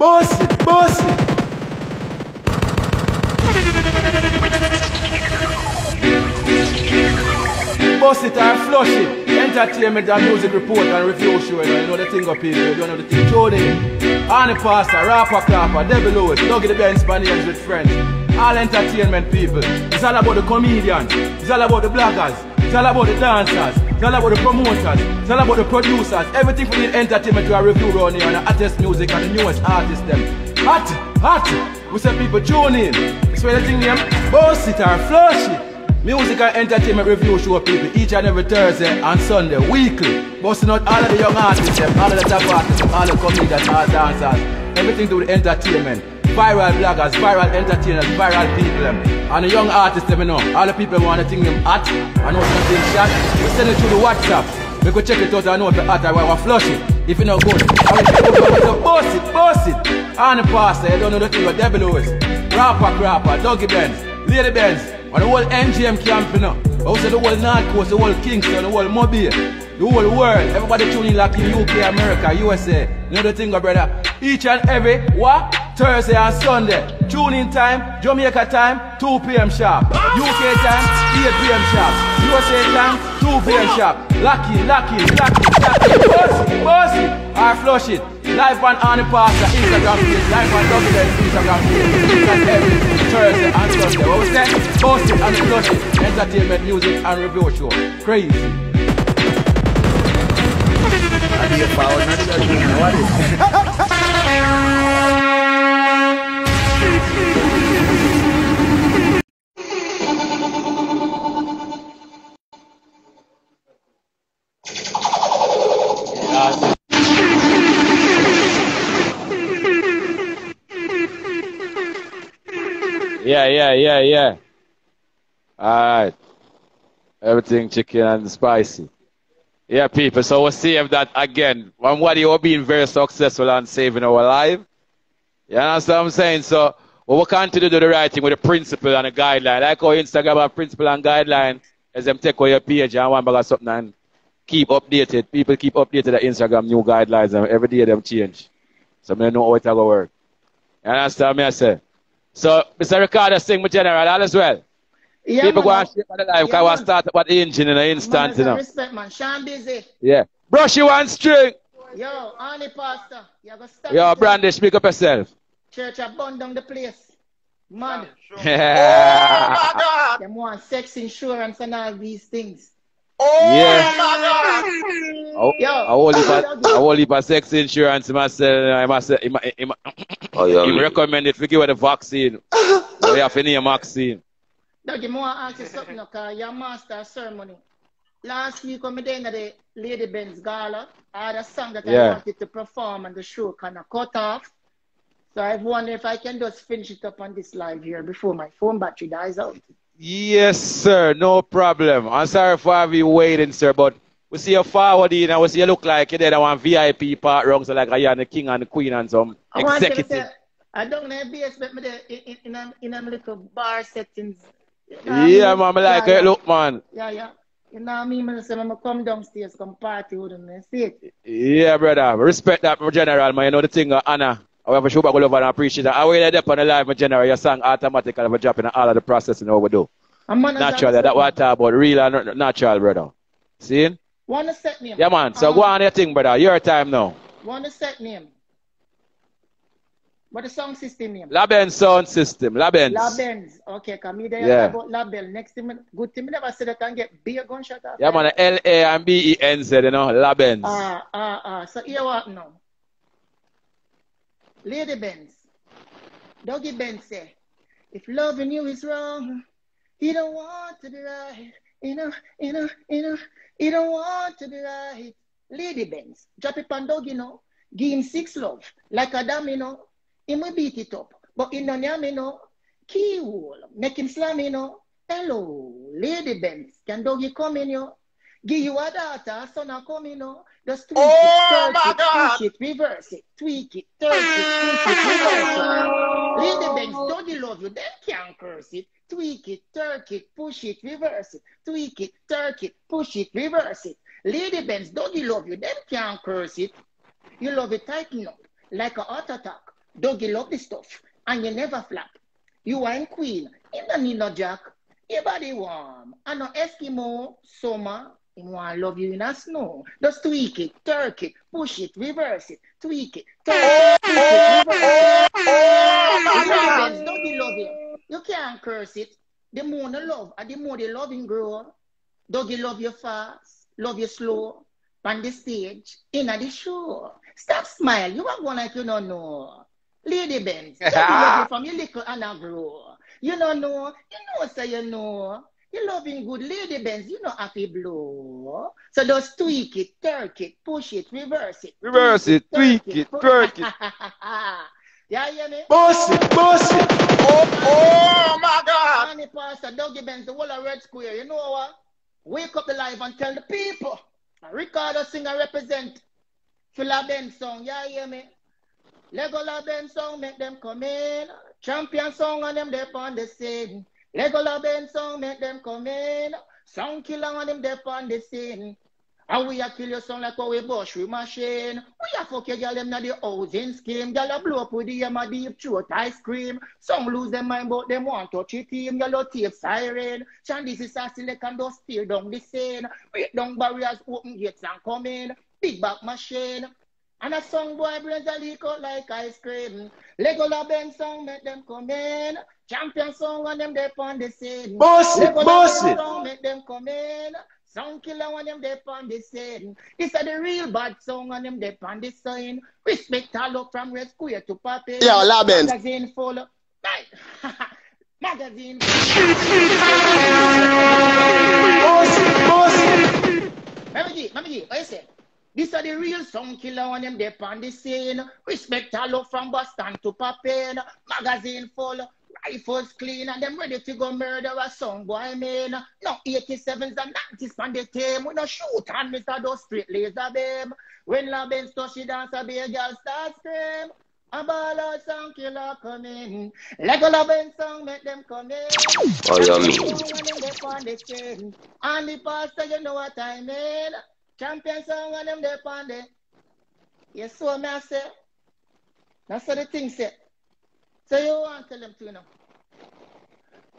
Boss boss it. Bust it and flush it. Entertainment and music report and review show. You know the thing up here. You don't know the thing. Jody, Annie Pastor, Rapper Clapper, Devil Lewis, Duggy the Benz, Spaniards with friends. All entertainment people. It's all about the comedians. It's all about the bloggers. It's all about the dancers. It's all about the promoters. It's all about the producers. Everything for the entertainment to a review around here and the hottest music and the newest artists them. Hot, hot. We say people tune in. It's where the thing name. Bust it and flush it. Music and entertainment review show people each and every Thursday and Sunday, weekly. Busting out all of the young artists, them, all of the top artists, all the comedians, all dancers. Everything to do with entertainment. Viral bloggers, viral entertainers, viral people. And the young artists, them, you know, all the people want to think them hot. I know something shot. We send it to the WhatsApp. We go check it out and know if it's hot or we flush it. If you not good, I will boss it, boss it. And the pastor, you don't know the thing, but Debbie Lewis. Rapper, crapper, Duggy Benz, Lady Benz. And the whole NGM camp, you oh, know. Also the whole North Coast, the whole Kingston, the whole Mobile, the whole world. Everybody tuning like in UK, America, USA. You know the thing, brother. Each and every, what? Thursday and Sunday. Tune in time, Jamaica time, 2 p.m. sharp. UK time, 8 p.m. sharp. USA time, 2 p.m. sharp. Lucky, lucky, lucky, lucky. Bossy, bossy. Or flush it. Live on Annie Pastor Instagram page. Live on WS Instagram page. And every Thursday and Sunday. What we say? Boss it and flush it. Entertainment, music and review show. Crazy. I need a power, a what Yeah, yeah, yeah, yeah. Alright. Everything chicken and spicy. Yeah, people. So we'll see if that again. One what you are being very successful and saving our life. You understand what I'm saying? So we will continue to do the right thing with the principle and the guideline. Like how Instagram have principle and guideline as them take away your page and one bag of something and keep updated. People keep updated the Instagram new guidelines and every day them change. So I know how it will work. You understand me I say? So Mr. Ricardo sing with General all as well. Yeah, People go man. and shape on the life because Yeah, I man. start about the engine in an Man, instant, you know. Respect, man. Sean busy. Yeah. Brush you one string. Yo, Annie Pastor. You go stop Yo. Brandy, speak up yourself. Church have burned down the place. Man, Yeah. them want sex insurance and all these things. Yeah. Oh, Yo, I will leave a, I will leave sex insurance myself. I must, uh, uh, I must, I must, Oh, yeah. I recommend it. We give her the vaccine. we have to name vaccine. Now, you want to ask you something, because your master ceremony. Last week, when I did the Lady Benz Gala, I had a song that I wanted to perform, and the show kind of cut off. So I wonder if I can just finish it up on this live here before my phone battery dies out. Yes, sir. No problem. I'm sorry for having you waiting, sir, but we see you forward in and we see you look like you're there that one VIP part wrong, so like you're the king and the queen and some I want to executive. say, I don't know if basement me there in, in, in, a, in a little bar settings. You know what I Yeah, mean? man, I like yeah, it. Look, man. Yeah, yeah. You know what I mean? I say, I'm come downstairs, come party with them. See it. Yeah, brother. Respect that, general, man. You know the thing, uh, Anna. I have a show back all over and appreciate that. I will there on the live, my general. Your song automatically a drop in all of the processing over do. And man, Naturally, that what I talk about. Real and not- natural, brother. See? Want to set name? Yeah, man. So Um, go on your thing, brother. Your time now. Want to set name? What the song system name? Laben sound system. Labens. Labens. Okay, come me there Yeah. about Label. Next thing, good thing, me never said that and get beer gunshot. Yeah, man. L A and B E N Z, you know. Labens. Ah, ah, ah. So here what now? Lady Benz. Doggy Benz say, if loving you is wrong, you don't want to be right. You know, you know, you know, you don't want to be right. Lady Benz, drop it on dog, you know. Give him six love. Like a dam, you know. He will beat it up. But in the name, you know, keyhole. Make him slam, you know. Hello, Lady Benz. Can doggy come in, you know? Give you a daughter, son a come, you know. Just tweak Oh, it, my it, God. push it, reverse it, tweak it, turn it, push it, reverse it. Lady Benz, doggy love you, them can't curse it. Tweak it, turk it, push it, reverse it. Tweak it, turk it, push it, reverse it. Lady Benz, doggy love you, them can't curse it. You love it tighten up like a heart attack. Duggy love this stuff. And you never flap. You ain't queen. You don't need no jack. Your body warm. And no Eskimo, summer, he want love you in a snow. Just tweak it, turk it, push it, reverse it, tweak it, turk it, reverse it. Don't you love you? Can't curse it. The more the love, and the more the loving grow. Duggy love you fast, love you slow, on the stage, in the show. Stop smile. You are going like you don't know. Lady Benz, love you from your little Anna grow. You don't know. You know, say you know. You loving good lady Benz, you know happy blow. So just tweak it, turk it, push it, reverse it. Reverse it, tweak it, twerk it. yeah, hear me? Boss it, boss it. Oh, oh my God. Annie Pastor, Duggy Benz, the whole of Red Square, you know what? Wake up the live and tell the people. Ricardo singer represent Phila Ben song, yeah, hear me? Legola Ben song, make them come in. Champion song and them they on the scene. Legola Ben song, make them come in. Sound killer on them they on the scene. And we a kill your son like how we bush with machine. We a fuck your girl them na the housing scheme. Girl a blow up with the a deep throat ice cream. Some lose their mind but them want touch it team. Girl a tape siren. Chan this is a select and just steer down the scene. Break down barriers, open gates and come in. Big back machine. And a song boy brains a leak out like ice cream. Legola Ben song make them come in. Champion song and them they on the scene. Boss it, boss it. song make them come in. Sound killer when them they on the scene. This are the real bad song and them they on the scene. Respect all up from Red Square to Papi. Yo, Labens. Magazine full. Right. Magazine Boss it, boss it. Mammy G, Mammy G, what you say? This are the real sound killer when them they on the scene. Respect all up from Boston to Papin. Magazine full, rifles clean, and them ready to go murder a song boy mean. No 87s and 90s on the team. We no shoot and Mr. Those straight laser beam. When La Benz touch she dance, a a girl start scream. A ball out sound killer coming. Lego La Benz song make them come in. Oh, you mean? When them they on the scene. And the pastor, you know what I mean. Champion song and them they on the. Yes, so me I say. That's what the thing say. So you want to tell them to know.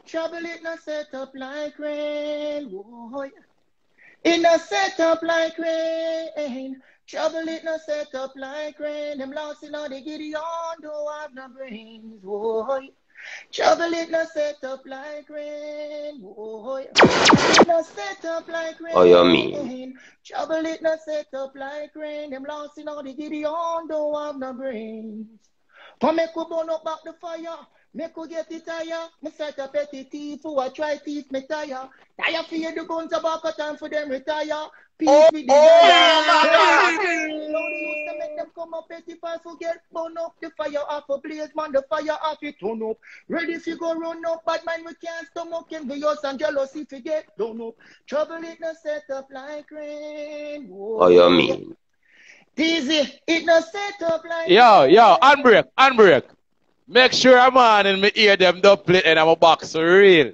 Trouble it not set up like rain. Boy. It not set up like rain. Trouble it not set up like rain. Them lost in all the Gideon don't have no brains. Boy. Trouble it not set up like rain. Boy. It not set up like rain. Oh, you mean? Trouble it not set up like rain. Them lost in all the Gideon don't have no brains. Come make we burn up back the fire. Make we get it higher. Me set a petty thief who a try teeth me tire. Tire for you the guns about time for them retire. Peace Oh, with the oh, liar. my God. Used to make them come up petty if I forget. Burn up the fire off a blaze man. The fire off it turn up. Ready if you go run up. Bad man we can't stomach envious and jealousy forget. Don't up. Trouble it not set up like rain. Oh, you mean? Easy. It not set up like Yo, yo, unbreak, unbreak. Make sure I'm on and me hear them dub plate and I'm a box real.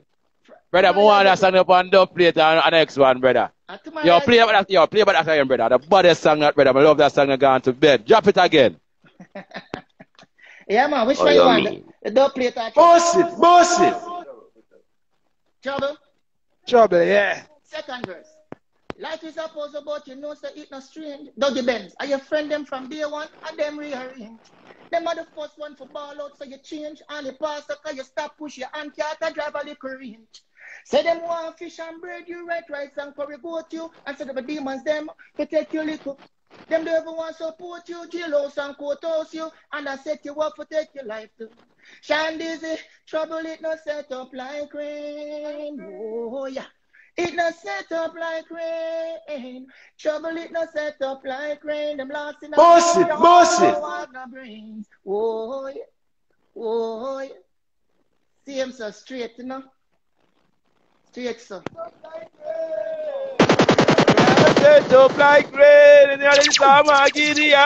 Brother, I want that song up on dub plate and and next one, brother. And to my Yo, right- play about that, yo, play about that again, brother. The baddest song that, brother. I love that song. I gone to bed. Drop it again. Yeah, man. Which Oh, one you you want? mean? The dub plate or trouble? Boss it, boss it. Trouble? Trouble, yeah. Second verse. Life is supposed but you know say it no strange. Duggy Benz, are your friend them from day one and them rearrange. Them are the first one for ball out so you change and the pastor cause you stop push your hand can't drive a little range. Say them want fish and bread, you right rice and curry goat you and say the demons them to take you little. Them don't ever want support you, jailhouse and courthouse you, and I set you up for take your life too. Shine dizzy, trouble it not set up like rain. Oh yeah. It not set up like rain. Trouble it not set up like rain. Them lost in a Boss it, boss it. Oh yeah. Oh yeah. See him so straight, you know. Straight so. Set up like rain in the summer, Gideon.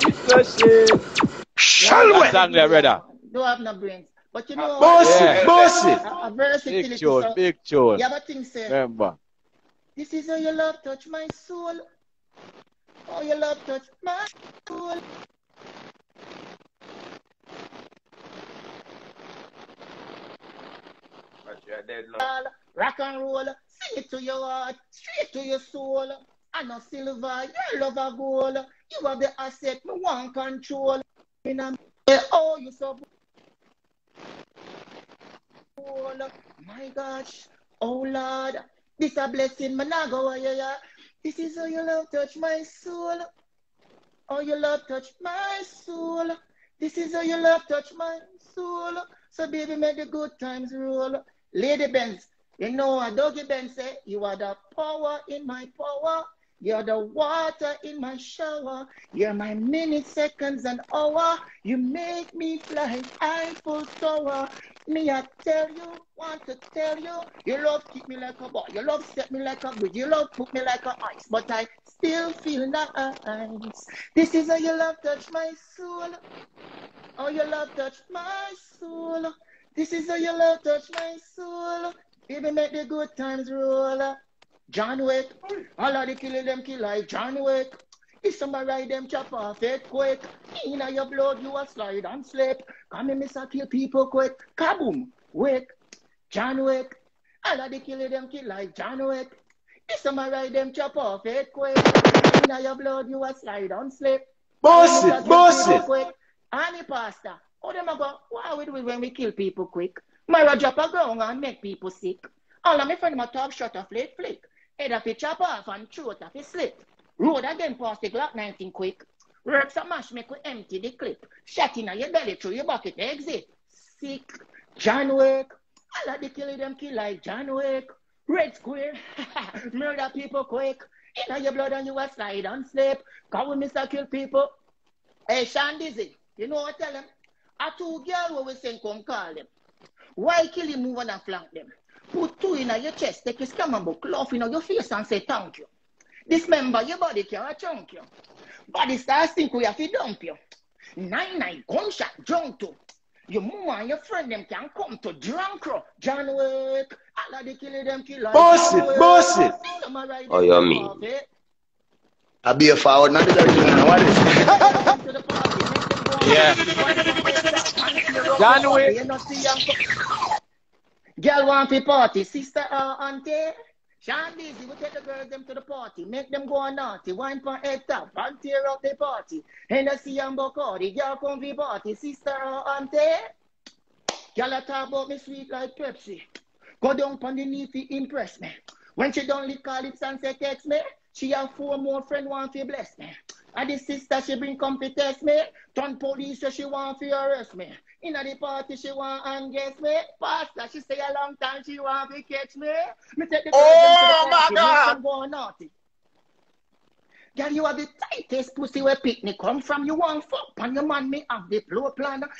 It's a shame. That song there, brother. Don't have no brains. But you know Boss what? Yeah. it, boss it. A, a versatility. Big tune, so, big tune. you have a thing say, Remember. this is how your love touch my soul. Oh, your love touch my soul. You're dead. Rock and roll, sing it to your heart, straight to your soul. I know silver, your love a gold. You have the asset, me want control. In a oh, you so cool. My gosh, oh Lord, this a blessing, man. I go yeah. This is how your love touch my soul. Oh, your love touch my soul. This is how your love touch my soul. So baby, make the good times roll. Lady Benz, you know uh, what Duggy Benz say? You are the power in my power. You're the water in my shower. You're my minutes, seconds, and hour. You make me fly Eiffel Tower. Me, I tell you, want to tell you, you love keep me like a boy. You love set me like a bridge. You love put me like a ice. But I still feel nice. This is how your love touch my soul. Oh, your love touch my soul. This is how your love touch my soul. Baby, make the good times roll. John Wick, all of the killing them kill like John Wick. If somebody ride them chop off it quick, in your blood you a slide and slip. Come in, Mr. Kill people quick. Kaboom, Wick, John Wick. All of the killing them kill like John Wick. If somebody ride them chop off it quick, in your blood you a slide and slip. Boss it, boss it. Honey pasta. How them a go? Why we do it when we kill people quick? Myra drop a ground and make people sick. All of my friends my top shot a flick flick. Head of it chop off and throat of it slit. Road again past the Glock 19 quick. Works a mash make we empty the clip. Shot in your belly through your bucket exit. Sick. John Wick. All of the killing them kill like John Wick. Red Square. Murder people quick. In your blood and you a slide and slip. Cause we Mr. Kill people. Hey, Sean Dizzy. You know what I tell them? A two girl where we send come call them. Why kill him move on and flank them? Put two in your chest, take a scam and book, laugh in your face and say thank you. Dismember your body can chunk you. Body starts think we have to dump you. Nine nine gunshot drunk to. Your mom and your friend them can come to drunk row. John Wick. All of the killing them kill like Boss it, boss it. Some are riding Oh, you them mean? off, eh? I be a forward, not the original. What is it? Yeah. John Wick. see young Girl want to party, sister or auntie. Sean Dizzy, we take the girls them to the party, make them go naughty, wine for head top, and tear up the party. And Bacardi, girl come to party, sister or auntie. Girl a talk about me sweet like Pepsi. Go down on the knee to impress me. When she done lick her lips and say text me, she have four more friend want to bless me. And the sister she bring come to test me. Turn police so she want to arrest me. In the party she want and guess me. Pastor she say a long time she want to catch me. Me take the Oh, my God. naughty. Girl, you are the tightest pussy where picnic come from. You want fuck and your man me have the floor plan. Top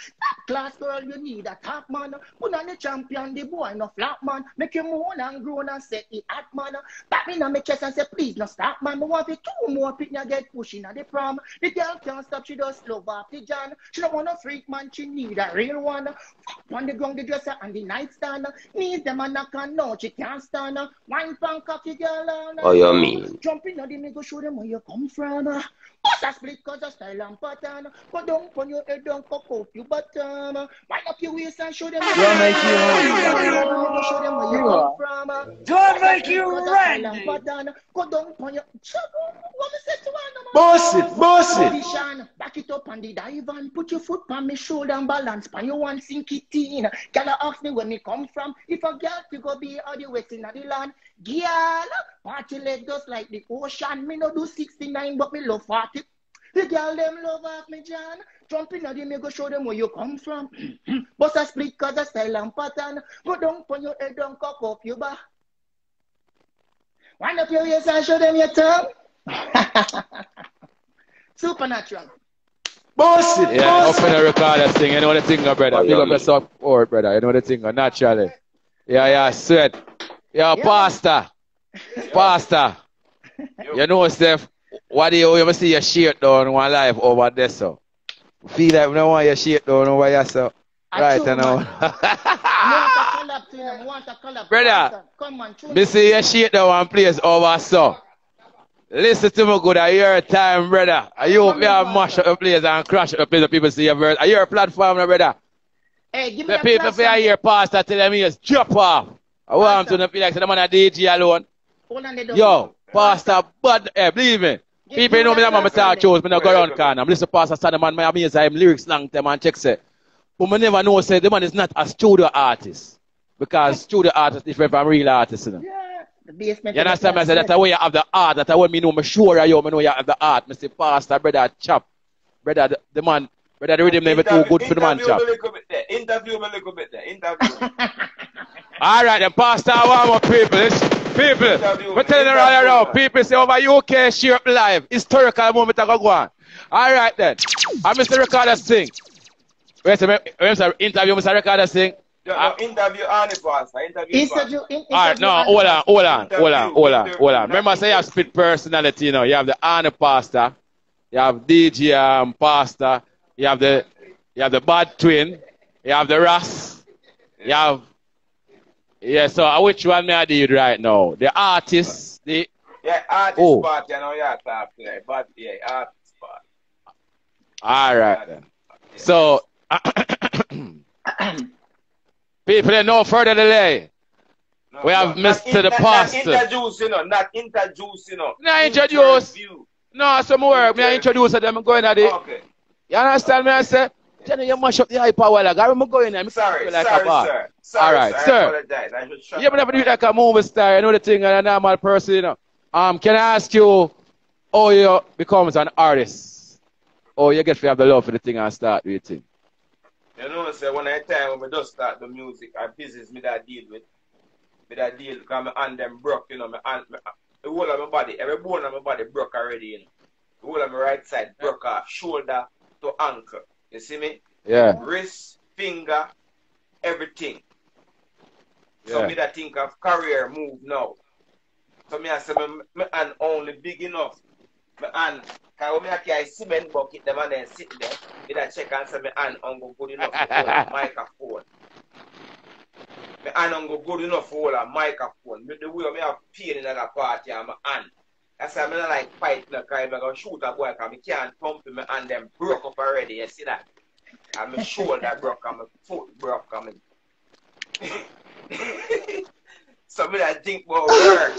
class girl, you need a top man. Put on the champion, the boy no flat man. Make you moan and groan and say it hot man. Back me on my chest and say please no stop man. Me want two more picnic get pushing at the prom. The girl can't stop, she just love off the John. She don't want a freak man, she need a real one. Fuck on the ground, the dresser and the nightstand. Need them and knock and no, she can't stand. Wine pan cocky girl. Oh, you mean? Jump in the go show them where you come from. Bust a split cause of style and pattern. Go down on your head, don't cock up your bottom. Wind up your waist and show them Don't make you Go show them where you come from. Don't make you Cause of style and pattern. Go down on your... What me say to one. Boss it, boss it. Back it up on the dive and put your foot on me shoulder and balance pan your one sink it in. Girl ask me where me come from. If a girl to go be all the west in the land, girl, party leg just like the ocean. Me no do 69, but me love 40. The girl them love off me, John. Jump in the me go show them where you come from. Bust a split cause of style and pattern. Go down on your head, don't cock up your back. Wind up your ears and show them your tongue. Supernatural. Boss it, Yeah, boss up in it. the recorder thing. You know what the thing, brother. Oh, Big yeah, up your man. support, brother. You know the thing, naturally. Yeah, yeah, sweat. Yeah, Yeah. pastor. Pastor. You know, Steph, what do you ever see your shit down one life over there, so? Feel like we don't want your shit down over here, so. I Right, you know. man, I want a collab to them. I want a collab. Brother. Come on, Me see your shit down one place over, so. Listen to me good, I hear time, brother. Are you up here mash up the place and crash up the place people see your verse? Are you a platform, brother? Hey, give me The that people flash for hear pastor tell them is drop off. I want them to feel like the man a DJ alone. Hold on the door. Yo, pastor, but hey, believe me. Give People me know me that that man flash talk on shows, me no go around corner. I'm listen to Pastor Stanley man, my amazing him lyrics long time and check say. But me never know say the man is not a studio artist. Because studio artist different from real artist, you know. Yeah, the basement. You understand me? I say that's the way you have the art. That's what me know. Me sure of you. Me know you have the art. Me say, Pastor, brother, chap. Brother, the, the man, brother, the rhythm never too good for the man chap. Interview me a little bit there. Interview me a little bit there. Interview. All right, then, Pastor, warm up people. It's, people, Interview, we're telling you all around. People say over UK, share up live. Historical moment I go on. All right, then. I'm Mr. Ricardo sing. Wait a minute. Wait a minute. Interview Mr. Ricardo sing. No, no, interview Annie Pastor. Interview Interview. Pastor. in- All right, no, and- hold on, hold on, hold on, hold on, hold on. Remember, I say you have split personality, you know. You have the honor pastor, you have DJ um, pastor, you have the you have the bad twin, you have the Ras, you have yeah. So which one may I do right now? The artist, the Yeah, artist Oh. part, you know, yeah, talk today. But yeah, artist part. all right. Then. So people, no further delay. No, We have no, Mr. not the Pastor. Not introduce, you know, not introduce, you know. Not introduce. Interview. No, some work. Me I introduce them. I'm going at it. Okay. You understand me? I say, Jenny, you mash up the hype power like I remember going there. me Sorry, like sorry, a sir. Sorry, All right, sir. sir. I apologize. I should shut You never do like a movie star. You know the thing, and a normal person. You know. Um, can I ask you how you become an artist? Or you get to have the love for the thing and start with it? You know, say when I time when I just start the music, I business me that deal with. Me that deal because my hand them broke, you know, my hand, my, the whole of my body, every bone of my body broke already, you know. The whole of my right side broke off, shoulder to ankle. You see me? Yeah. Wrist, finger, everything. So Yeah. me that think of career move now. So me I say my, my hand only big enough. My hand, cause when me I carry cement bucket them and then sit there, me that check and say my hand on go good enough to hold a microphone. My hand on go good enough to hold a microphone. Me the way me have pain in that party on my hand. That's why I not like fight no cause I'm gonna shoot a boy cause me can't pump in my hand them broke up already. You see that? And my shoulder broke and my foot broke and me so me that think about work.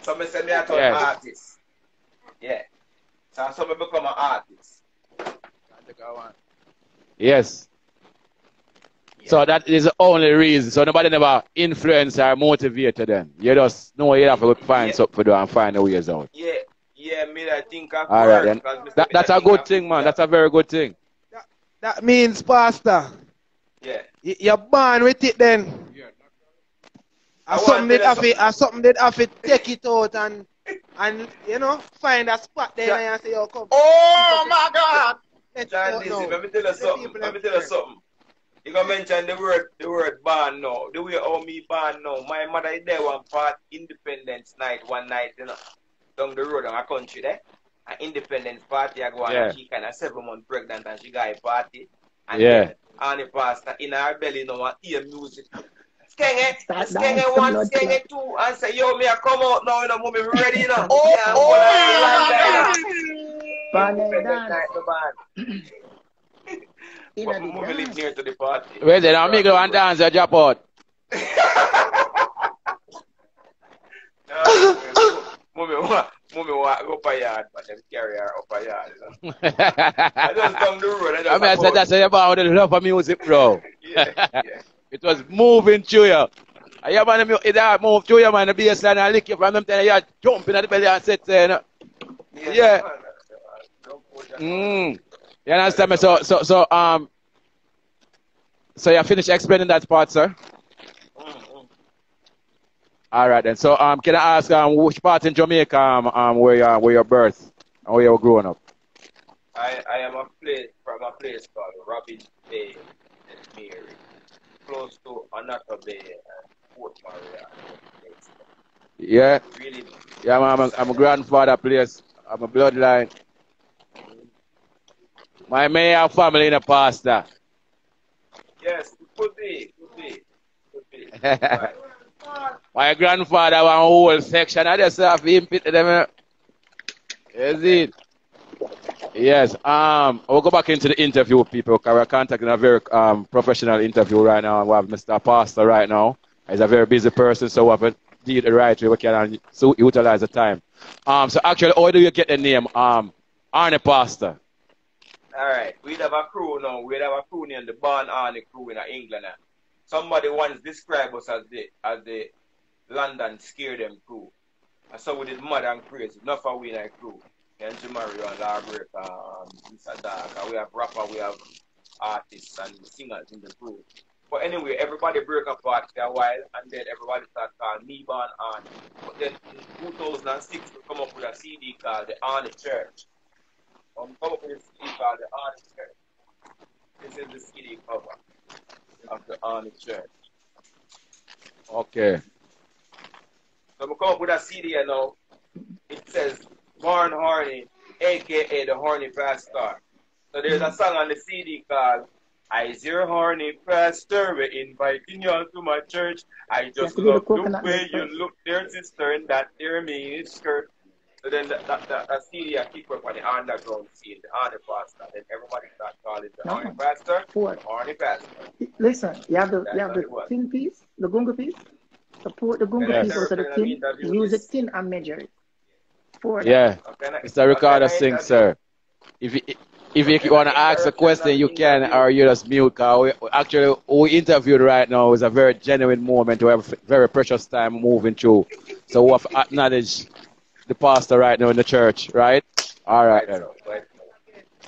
So me say me a turn Yes. artist. Yeah. So so me become an artist. Yes. Yeah. So that is the only reason. So nobody never influence or motivated them. You just know you have to find Yeah. something to do and find the ways out. Yeah, yeah, me that think of All work. right then. 'cause me say That, that's a good thing, man. that. That's a very good thing. That means, Pastor, Yeah. y- you're born with it then. I Or want something to did tell have you it, or something did have it, take it out and, and you know, find a spot there Yeah. and say, yo, come. Oh my God! let's John go Dizzy, let me tell you something. Let me tell you something. You gonna mention the word the word born now. The way how me born now. My mother is there one part Independence night one night, you know, down the road on a country there. An Independence party I go on Yeah. and she kinda seven months pregnant and she got a party. And Yeah. then Annie pastor in her belly now and hear music. Skenge, Start skenge dance, one, blood skenge two, and say, yo, me I come out now, you know, mommy, we ready, you know. Oh, Yeah, I'm oh, gonna land Pan there, you know. and Independence dance. the band. Inna But the live dance. near to the party. Wait then, I'll make you one dance and drop out. Mommy want, mommy want go up a yard, but them carry her up a yard. You know? I just down the road. I just I mean, I said that's how about the love of music, bro. Yeah, yeah. It was moving through you. And you man, it that move through you, man, the baseline and lick you from them telling you jumping at the belly and sit there. You know? Yeah. Don't put Mm. You understand me? So, so, so, um, so you finished explaining that part, sir? All right then. So, um, can I ask, um, which part in Jamaica, um, um where you, where your birth and where you were growing up? I, I am a place from a place called Robin Bay, St. Mary, close to Annotto Bay and Port Maria. Yeah, Really, yeah, man, I'm a, I'm a grandfather place. I'm a bloodline. My mayor family in a pastor. yes, it could be, could be, could be. Right. My grandfather one whole section. I just have him fit them. uh, Is it? Yes. Um, we'll go back into the interview, people, because we're contacting a very um, professional interview right now. We have Mr. Pastor right now. He's a very busy person, so we have to do it the right way. We can so utilize the time. Um, so actually, how do you get the name? Um, Horny Pastor. All right, we have a crew now. We have a crew named the Barn Horny crew in England. now. Somebody once described us as the as the London scare them crew. And so we did mad and crazy. Enough of we in our crew. And Mario and Larbreak, um, Mr. Dark. And we have rapper, we have artists and singers in the crew. But anyway, everybody break apart for a while and then everybody start calling me Barn Horny. But then in 2006 we come up with a CD called The Horny Church. Come up with a CD called The Horny Church. This is the CD cover of the Horny Church. Okay. So we come up with a CD you know. It says Barn Horny, aka the Horny Pastor. So there's a song on the CD called I your horny pastor, we're inviting you all to my church. I just to do love the way you look there, sister, and that there mini skirt. So then that, that, that, that CD I keep up on the underground scene, the Horny Pastor. Then everybody start calling the No. Horny Pastor, Ford. Horny Pastor. Listen, you have the That's you have the it was. thin piece, the gunga piece. Support the gunga Yes. piece out of the Can tin. Use this? it thin and measure it. Ford. Yeah. Okay, now- Mr. Ricardo okay, Sing, sir. If you, if you want to ask a question, you can, or you just mute. Cause we, actually, we interviewed right now is a very genuine moment. We have a very precious time moving through. So we have to acknowledge the pastor right now in the church, right? All right. then. So, but-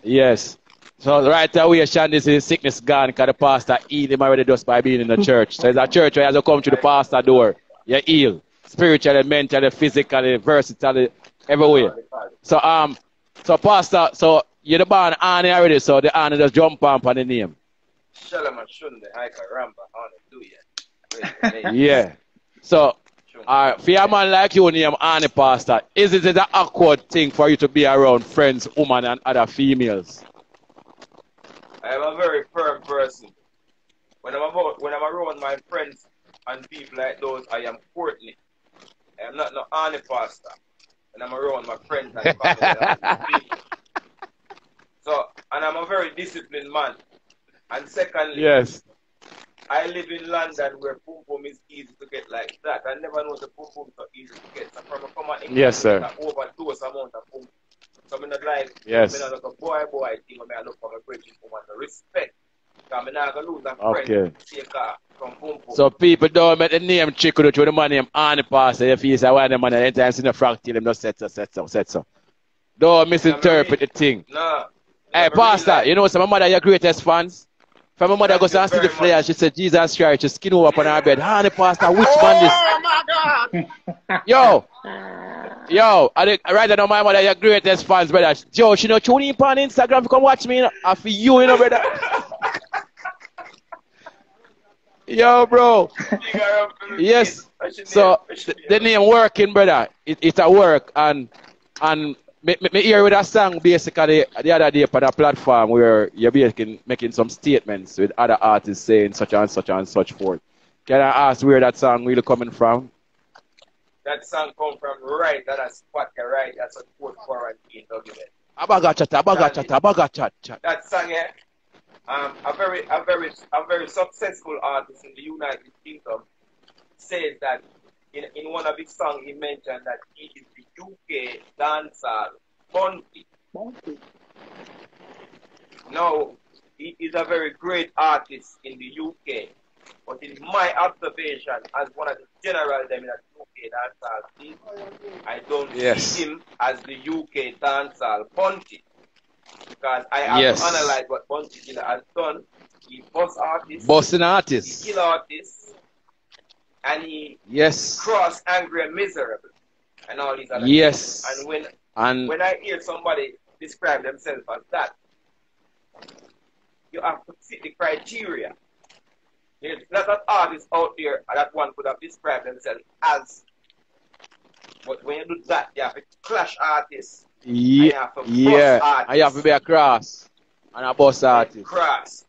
Yes. So right away, Sean, this is sickness gone because the pastor healed him already just by being in the church. So it's a church where you have to come to the pastor door. You're healed. Spiritually, mentally, physically, versatile, everywhere. So um, so pastor, so you're the born Annie already, so the Annie just jump on the name. Shalom Ramba, hallelujah. Yeah. So uh, for a man like you name Annie Pastor, is it an awkward thing for you to be around friends, women and other females? I am a very firm person. When I'm about, when I'm around my friends and people like those, I am courtly. I am not no honey pastor. When I'm around my friends and family. So, and I'm a very disciplined man. And secondly, Yes. I live in London where pum pum is easy to get like that. I never know the pum pum so easy to get. So from a come out England, Yes, sir. I overdose amount of pum. So I'm not like, Yes. I'm not like a boy boy thing when I look for my bridging woman. Respect. Because I'm not going to lose a Okay. friend. Take her from pum pum. So people don't make the name trick with the man name Annie Pastor. If he's a one man, anytime see the frog till him just set so, set so, set so. Don't misinterpret the thing. no. Hey, I'm Pastor, life. you know some of my mother your greatest fans? From my mother Thank goes and see the flare, she said, Jesus Christ, she skin over upon her bed. Honey, Pastor, which man this? Oh my God! Yo, yo, I think, right now, my mother your greatest fans, brother. Joe, she know tune in on Instagram come watch me, you know, for you, you know, brother. Yo, bro. Yes. So the, the name working, brother. It, it's a work, and and me, me, me hear with a song basically the other day on a platform where you're making making some statements with other artists saying such and such and such forth. Can I ask where that song really coming from? That song come from right at a spot, right? That's a fourth quarantine document. Abaga chat, abaga chat, abaga chat, chat. that song, yeah, um, a very, a very, a very successful artist in the United Kingdom says that in, in one of his songs he mentioned that he is the UK dancer Bunty. Bounty. Now, he is a very great artist in the UK, but in my observation, as one of the general them in the UK dancehall scene, I don't Yes. see him as the UK dancehall Bounty. Because I have Yes. to analyze what Bounty Killer has done. He boss artist, Bossing he artist. kill artist, and he Yes. cross angry and miserable, and all these other Yes. things. And when And when I hear somebody describe themselves as that, you have to fit the criteria. There's not an artist out there that one could have described themselves as. But when you do that, you have to clash artists. yeah, have to yeah. And you have to be a cross and a boss artist. Cross.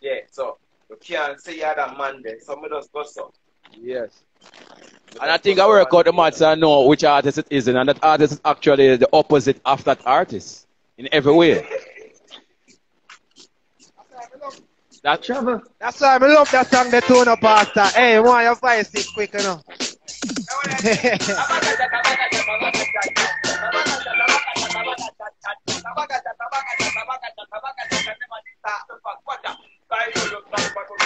Yeah, so you can't say you're that man there. Somebody just go so. Yes. And I think I work out the maths and know which artist it is, and that artist is actually the opposite of that artist. in every way. That Trouble. That's why I love that song, the tune up, Pastor. Hey, why you fight it quick,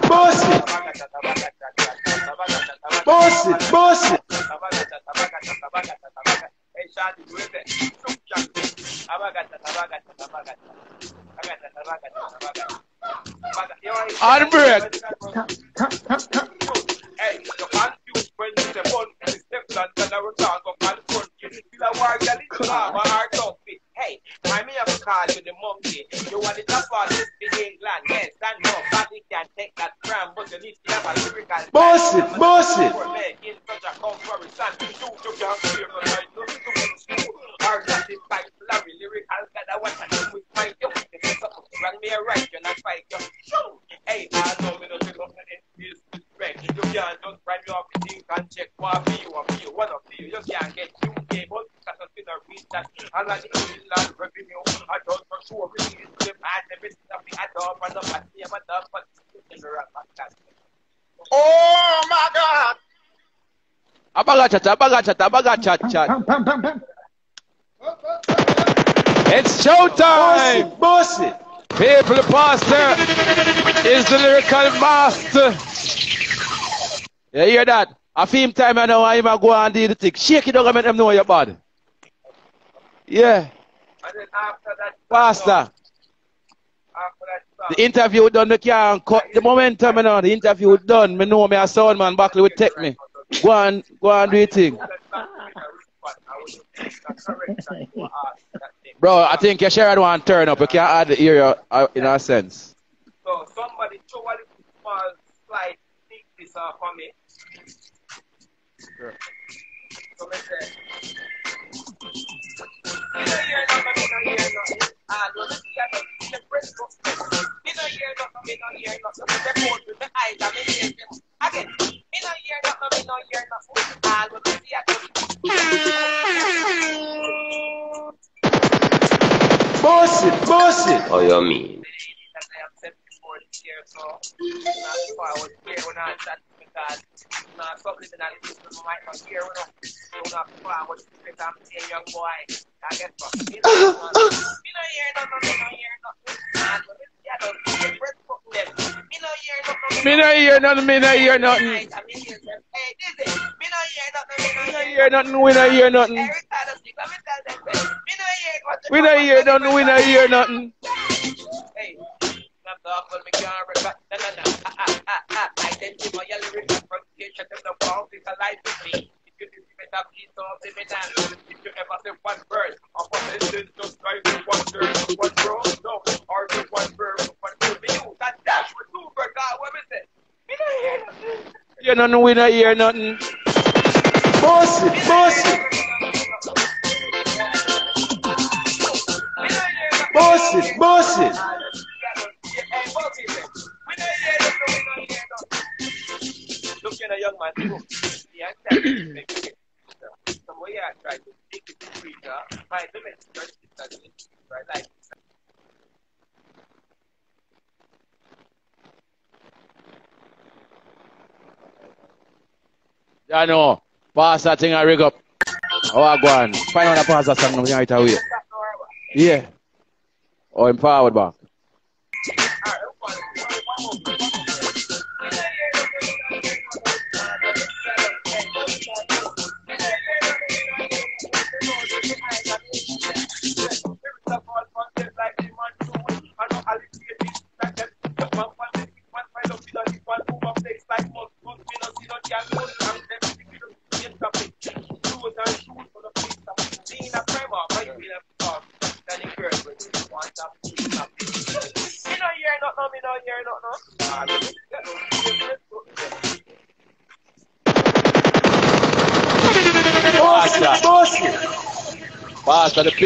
you know? Bullshit, bullshit, bullshit, bullshit. On break. Hey, you confused when you say one step and then I will talk of confront you. You are war, you little mama, our dopey. Hey, I may have called you the monkey. You want it up for this England, yes, and nobody can take that crown, but you need to have a lyrical. Bullshit, bullshit. For me, in such a comparison, you you can't hear no right, no to school. Or not this type of lyrical, that I want to do with my. If it's something wrong, me a right, you're not fight you. Shoo. Hey, I know me don't know that this respect. You can't just write me off the thing and check what for you or for you. One of you, you can't get two cables because I still not reach that. And like the land revenue, I don't for sure really is the bad everything that we had up and up and see my dog, but it's the right podcast. Oh my God! Abaga abaga abaga. It's showtime! Bullshit, bullshit. People, the pastor is the lyrical master. You hear that? A film time I know I'm go and do the thing. Shake it and make them know you're bad. Yeah, And then after that, pastor. after that, song, The interview done, me can't cut the momentum, you know. The interview done. Me know me a sound man, Buckley will take me. Go on, go on, do your thing. Bro, I think you Sharon want to turn up. You can't add the area uh, in a sense. So somebody show a little small slide pick this off for me. So me say, me no hear nothing, me no hear nothing. And when me see a nothing, me press go. Me no hear nothing, me no hear nothing. Me say put with me eyes and me hear them. Again, me no hear nothing, me no hear nothing. And when me see a Bullshit, bullshit. Oh, you mean? that I have said before this year, so not before I was here when I chat because not subliminal people might not when I so not before I was here, I'm saying young boy, I guess what? Me no hear nothing, me no hear nothing, and when it's the other, the breath fuck them. Me no hear nothing, Me no hear nothing, me no hear nothing. Hey, Dizzy, me no hear nothing, me no We no hear nothing, we no hear nothing. Every time I speak, let me tell them, say, me no hear nothing. We no hear nothing, we no hear nothing. Talk when me can't remember. No, no, no. Ah, ah, ah, your to the wrong visualize with me. If you have these songs in me if you ever say one word, or one sentence, just try to one word, one word, no, or one word, one word. Use that dash with two word, God, what me say? Me no hear nothing. Hear nothing, we no hear nothing. Bullshit, bullshit. Me no man, too. The is some way I try to take it to preacher, my limits, right? Like, I know. Pass that thing I rig up. Oh, I go on. Find out the pass that song right away. Yeah. Oh, empowered back.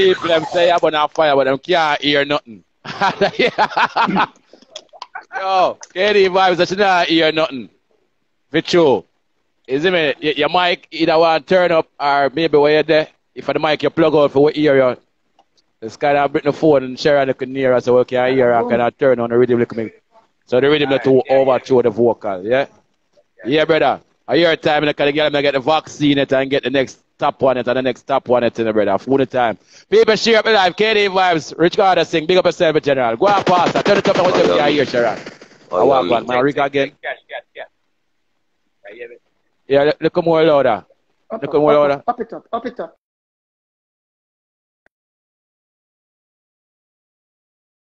People them say I'm on fire, but them can't hear nothing. Yo, KD vibes that you not hear nothing. For true. Is it me? Your, your mic either want to turn up or maybe where you're there. If the mic you plug out for what you it's kind of bring the phone and share and look near us so we can hear and kind of turn on the rhythm. So the rhythm not to overthrow the vocal, yeah? Yeah, brother. I hear time and I can get, them get the vaccine it and get the next top one it and the next top one it in the brother. Full the time. People share up the live. KD vibes. Ricardo sing. Big up yourself, General. Go on, Pastor. Turn it up and what you hear, Sharon. I walk on. Man, Rick again. Yeah, look more louder. Up, Look up, more up, louder. up, up it up, up it up.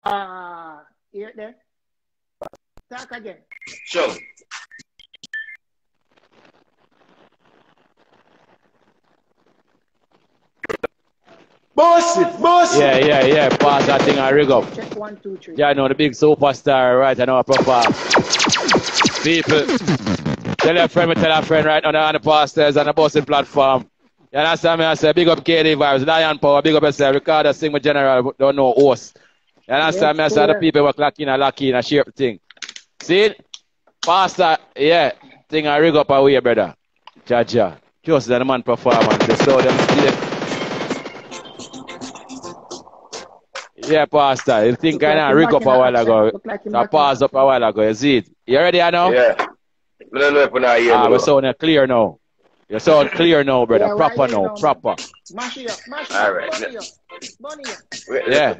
Ah, hear it there? Talk again. Sure. Boss it, boss it. Yeah, yeah, yeah. Pass that thing and rig up. Check one, two, three. Yeah, I know the big superstar right I know a proper people. Tell your friend, me tell a friend right now on the pastors on the busing platform. You understand me? I say big up KD vibes, Lion Power, big up yourself, Ricardo sing with general, don't know host. You understand me? I say the people were lock in and lock in and shape the thing. See it? Pastor, yeah, thing I rig up away, brother. Jaja. Just the man performance. They saw them see Yeah, Pastor. You think Look I like know him rig up a back in while action. ago. Look like him So back in pause up a while ago. You see it? You ready I know? Yeah. I don't know if I hear Ah, me. we though. sound clear now. You sound clear now, brother. Yeah, proper here now, now, proper. Mash it up, mash it up, right. bunny up, bunny up. Wait, Yeah.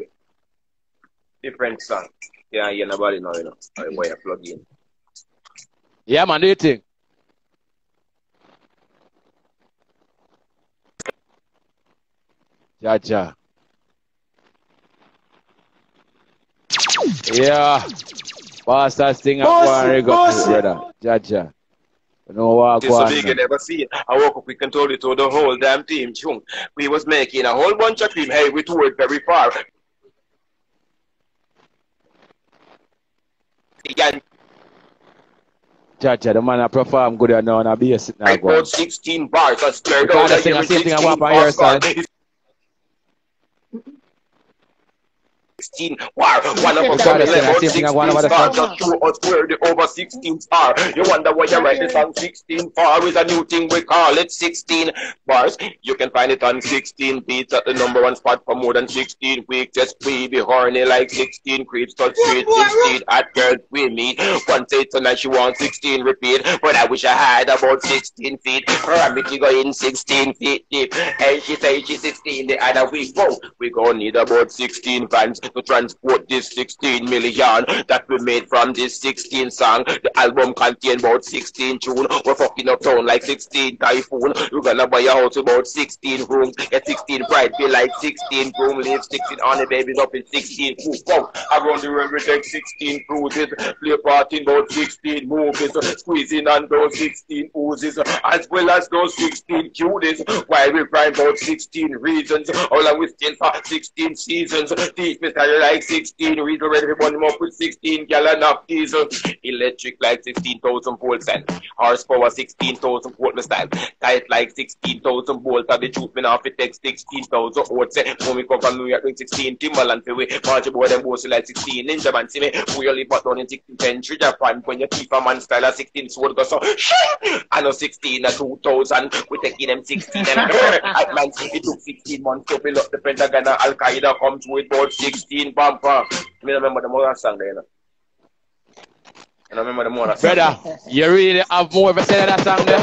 Different song. Yeah, hear nobody now, you know. I boy, I plug in. Yeah, man, do you think? Jaja. Yeah. Pastor thing I Boss go and it, rig up, boss it. brother. Jaja. You know what This go so on. big you man. never see it. I woke up, we can told it to the whole damn team. Chung. We was making a whole bunch of cream. Hey, we toured very far. Yeah, Jaja, the man I perform good now and I be a sit I go on. bought 16 bars. I scared You out can't of sing here the same thing I 16 want on your bars. side. 16 war. One of You us can't on sing the about same thing I want 16 over the stars. song. Just show us where the over 16s are. You wonder why you write the song 16 for is a new thing we call it 16 bars. You can find it on 16 beats at the number one spot for more than 16 weeks. Just we be horny like 16 creeps touch street 16 at girls we meet. One say tonight she wants 16 repeat, but I wish I had about 16 feet. Rabbit you go in 16 feet deep, and she say she's 16 the other week. Whoa, we gonna need about 16 vans to transport this 16 million that we made from this 16 song. The album contain about 16 tune. We're fucking up town like 16 typhoon. You're gonna buy a house about 16 rooms. Get 16 bride be like 16 groom. Live 16 on the babies up in 16 who Whoa, around the world we take 16 cruises. Play part in about 16 movies. Squeezing on those 16 oozes. As well as those 16 cuties. While we rhyme about 16 reasons. All and we still for 16 seasons. Me style like 16 reasons. Ready to them up with 16 gallon of diesel. Electric like 16,000 volts and horsepower 16,000 volt style. Tight like 16,000 volts. And the truth me now fi take 16,000 volts. Say, eh, when we come from New York, bring 16 Timberland for we. March aboard them bossy like 16 Ninja Man. See me, we only but down in 16 century Japan. When you keep a man style of 16 sword go so. I know 16 at 2000. We taking them 16 and at man, it took 16 months to build up the Pentagon. and Al Qaeda come to it about 16 bam bam. Me remember the mother song there, you know. You know, remember the mother song. Brother, you really have more to say than that song eh?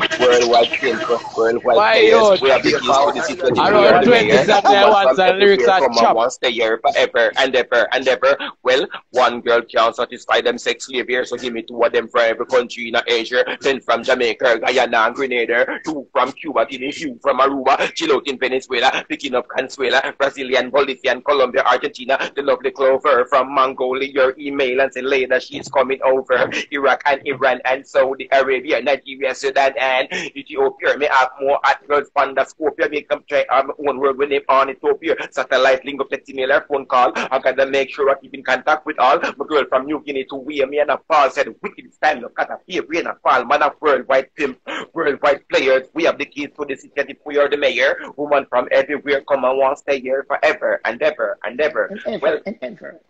there? Worldwide fame, worldwide Why, players. yo? We are big news for the city. I know 20 songs there once and lyrics are chopped. One stay here forever and ever and ever. Well, one girl can't satisfy them sex slave here, so give me two of them from every country in Asia. Ten from Jamaica, Guyana, and Grenada. Two from Cuba, Guinea, few from Aruba. Chill out in Venezuela, picking up Consuela, Brazilian, Bolivian, Colombia, Argentina. The lovely Clover from Mongolia. Your email and say later she's coming over. Iraq and Iran and Saudi Arabia, Nigeria, Sudan and. Ethiopia, me have more articles on the Scopia, me come try um, one word with name on Ethiopia. Satellite link up the email or phone call. I gotta make sure I keep in contact with all. My girl from New Guinea to we, me and a Paul said, wicked style, look at a fear, rain and fall, man of worldwide pimp, worldwide players. We have the keys to the city, if we are the mayor. Woman from everywhere come and want stay here forever and ever and ever. And ever, Well, and ever.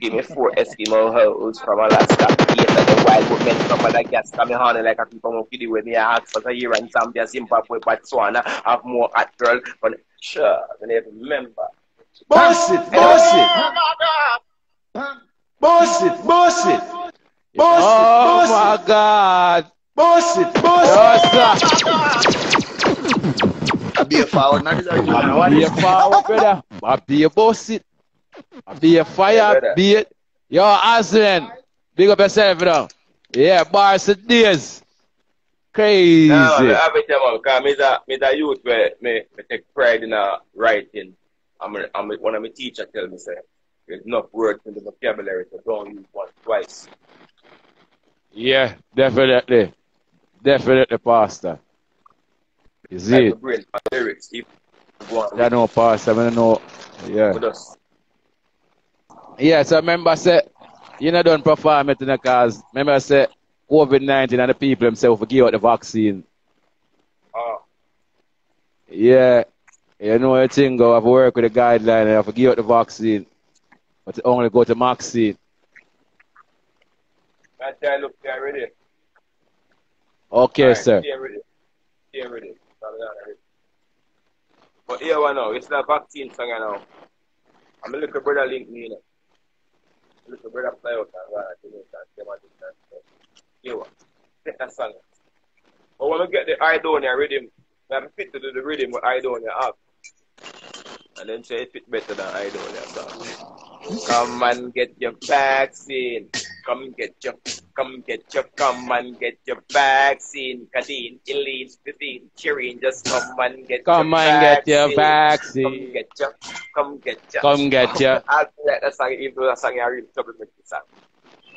Give me four Eskimo hoes from Alaska. Eight of the wild women from Madagascar. Me honey like a people who feed with me. I ask for here and Zambia, Zimbabwe, Botswana. Have more hot girl. But sure, I never remember. Boss it, boss it, Bam. boss it, boss it, boss it, Oh my God. boss it, boss it. Yes, sir. I be a forward now. This be a power, brother. I be a boss it. Be a fire, be it. Yo, Aslan. Big up yourself, now. Yeah, bars and days. Crazy. No, I have it about because me a me a youth where me, me take pride in uh, writing. I'm a, I'm a, one of my teacher tell me say there's enough words in the vocabulary so don't use one twice. Yeah, definitely. Definitely, Pastor. Is it? the brain for lyrics. If go on I know, Pastor. I know. Yeah. Yeah, so remember I said, you know don't perform it in the cause remember I said COVID nineteen and the people themselves give out the vaccine. Oh, Yeah. You know the thing go, I have worked with the guideline and I have give out the vaccine. But only go to vaccine. that guy look there already. Okay, Alright, sir. Stay ready. Stay ready. Calm down already. But here one now, it's the vaccine song now. I'm a little brother link me, you know. Little brother fly out and run at the next and them and this and that. Here song. But when we get the Idonia rhythm, we have to fit to do the rhythm with Idonia up. And then say it fit better than Idonia song. Come and get your vaccine. Come get your, come get your, come and get your vaccine. Kadeen, Eileen, Vivian, Cherin, just come and get Come your and get your Come vaccine. get your, come get your. Come get your do that, that song, even though that song I really struggle with the song.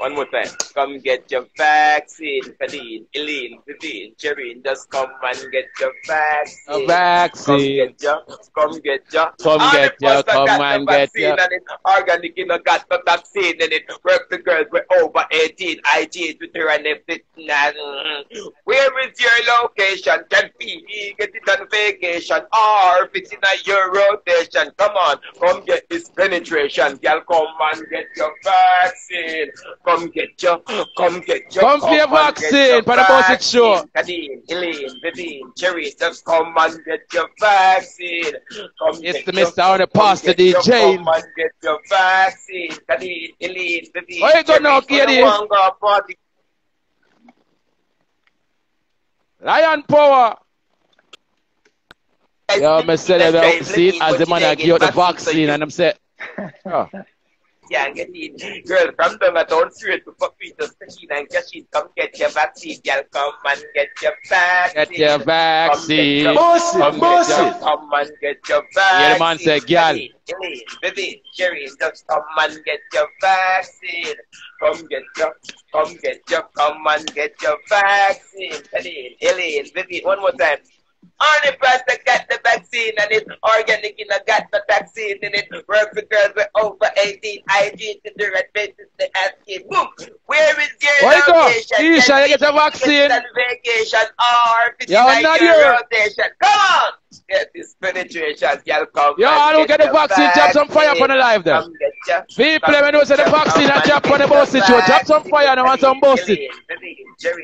One more time. Come get your vaccine. Kadeen, Eileen, Vivian, Cherin, just come and get your vaccine. a Come vaccine. get come get ya. Come All get the ya, first that come and get vaccine ya. And it organic, you know, got the vaccine and it work the girls with over 18, IG, Twitter, and everything. Mm. Where is your location? Can we get it on vacation or fix it on your rotation? Come on, come get this penetration. Girl, come and get your vaccine. Come get your, come get your. Come play and get vaccine your for the Buzzard Show. vaccine. Kadeen, Elaine, Vivian, Jerry, just come and get your vaccine. Come It's get the your- Mr. on the come Pastor get your- DJ. Come and get your vaccine. Kadeen, Elaine, Vivian, Where you go now, Katie? for the one eh? go party. Lion power. Yo, me say that Let's I say, see it as the man you give out the vaccine, and I'm say, oh, Yeah, get in. Girl, from downtown straight to Papitos, Machine and Cashin, come get your vaccine. Girl, come and get your vaccine. get your vaccine. Boss Come it, boss get your- it. Come and get your vaccine. Yeah, the man said, "Girl." Elaine, Vivian, Jerry, just come and get your vaccine. Come get your, come get your, come and get your vaccine. Elaine, Elaine, Vivian, one more time. Only person got the vaccine and it's organic and I got the vaccine and it works for girls with over 18 IG to the red faces they asking boom where is your you go? location? Can you get a vaccine? get vacation or if it's Yo, like your rotation come on get this penetration y'all come Yo, I don't get the your vaccine. Drop some fire upon the live there. Get People, me know say the vaccine and drop on the boss it. Drop some fire and I want some boss it.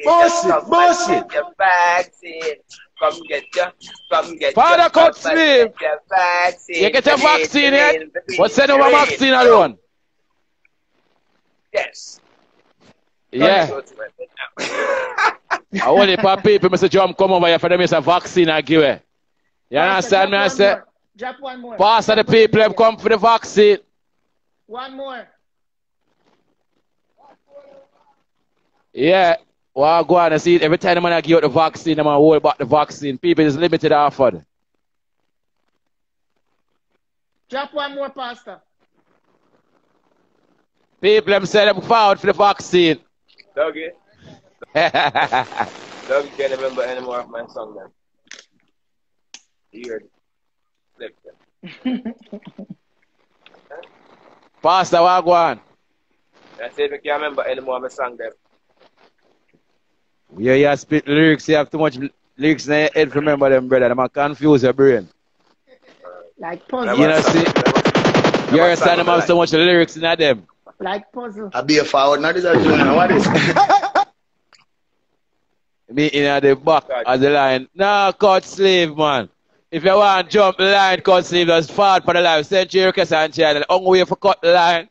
Boss it, boss it. your vaccine. Come get your, come get Father your, Cut come and get your vaccine. You get your vaccine yet? Elaine, Elaine, What's send over Elaine. vaccine alone? Yes. Yeah. I want it for people, Mr. John, come over here for them, it's a vaccine I give it. You understand me? I Drop one more. Drop one more. Pastor, the people have come for the vaccine. One more. Yeah. Well, I go on and see it. Every time the man I give out the vaccine, I'm hold back the vaccine. People is limited offered. Drop one more, Pastor. People them say them forward for the vaccine. Duggy. Don't can't remember any more of my song then. You heard it. Flip them. Pastor, what go on? I say if you can't remember any more of my song then. Yeah, you spit lyrics, you have too much lyrics in your head to remember them, brother. Them a confuse your brain. Like puzzle. You know, song- see- never- You understand them have so much lyrics in them. Like puzzle. I be a forward, now this is Juliana. What is Me in at the back of the line. No, cut sleeve, man. If you want to jump the line, cut sleeve, just forward for the line. Send your request on channel. Only way for cut the line.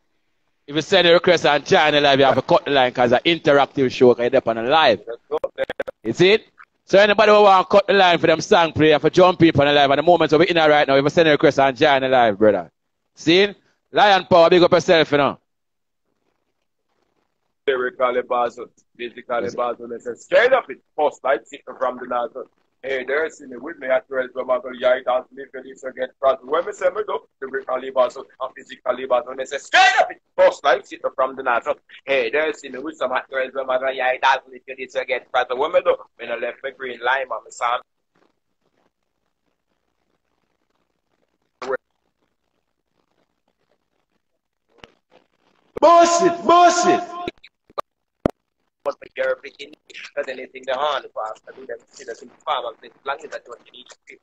If you send a request on channel live, you have to cut the line because it's an interactive show because you're on the live. Let's go there. You see it? So anybody who want to cut the line for them song play, you have to jump in on the live. At the moment we're in there right now, if you send a request on channel live, brother. See it? Lion Power, big up yourself, you know. physically basil. They say straight up it post like from the north. Hey, there's in the with me at 12 when I go, yeah, it has me this again. Because when we say me do, lyrically basil and physically basil, they say straight up it post like sitting from the north. Hey, there's in the with some at 12 when I go, yeah, it has me this again. Because when we do, when I left my green line on my son. Boss it, boss it. But my girl picking, because anything the hand fast, I do them, see the farm, and as long as I don't need to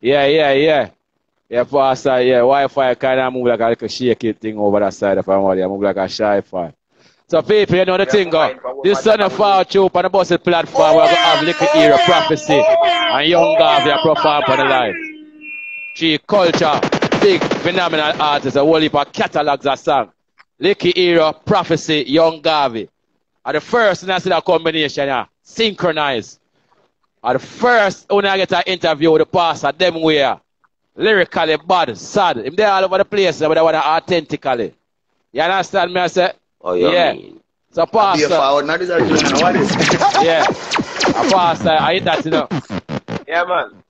Yeah, yeah, yeah. Yeah, Pastor, uh, yeah. Wi-Fi kind of move like a little shaky thing over that side of the wall. Yeah, move like a shy fi. So people, you know the Yeah, thing, uh, go. This son of Troop on the bus platform, we're going to have little era prophecy and young Garvey perform on the line. She culture, big phenomenal artist, a whole heap of catalogs of song. Licky Era, Prophecy, Young Garvey. Are the first and I see that combination, yeah. Synchronize. Are the first when I get an interview with the pastor, them way. Lyrically bad, sad. If they all over the place, but they want to authentically. You understand me? I say, Oh, you yeah. mean? So I be a pastor, forward, now this is Juliana. What is yeah. A pastor, I hit that, you know. Yeah, man.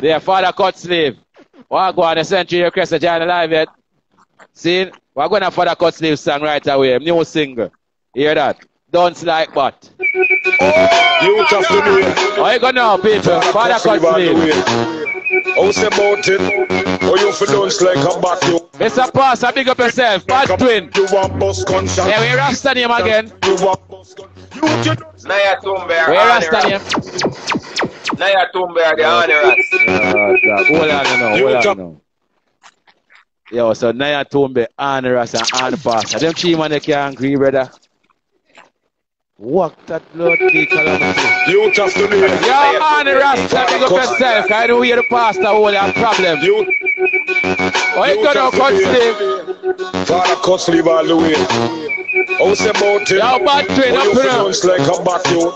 Yeah, Father Cut Sleeve. What go on the century request to join live yet? See? We're going to Father Cut Sleeve song right away. New single. Hear that? Don't like but. You tough to do it. How you going now, people? Father Cut Sleeve. How's about it? Or you for don't like a back you. Mr. Pastor, big up yourself. Bad twin. You want bus gunshot. Yeah, we Rasta name again. You want bus gun. You you don't Naya Tumbe, We Rasta name. Naya Tumbe, the honor. Uh, hold on now, You hold on jump- now. Yo, so Naya Tumbe, Anne Ras and Anne Pastor. Them three man they can't agree, brother. Walk that blood key calamity. You tough to do it. Yo, Anne Rasta, big up yourself. I don't hear the pastor hold that problem. You How you gonna cut sleeve? Father cut sleeve all the way. How's about it? Yo, bad twin, Or up you for now. don't like a back you.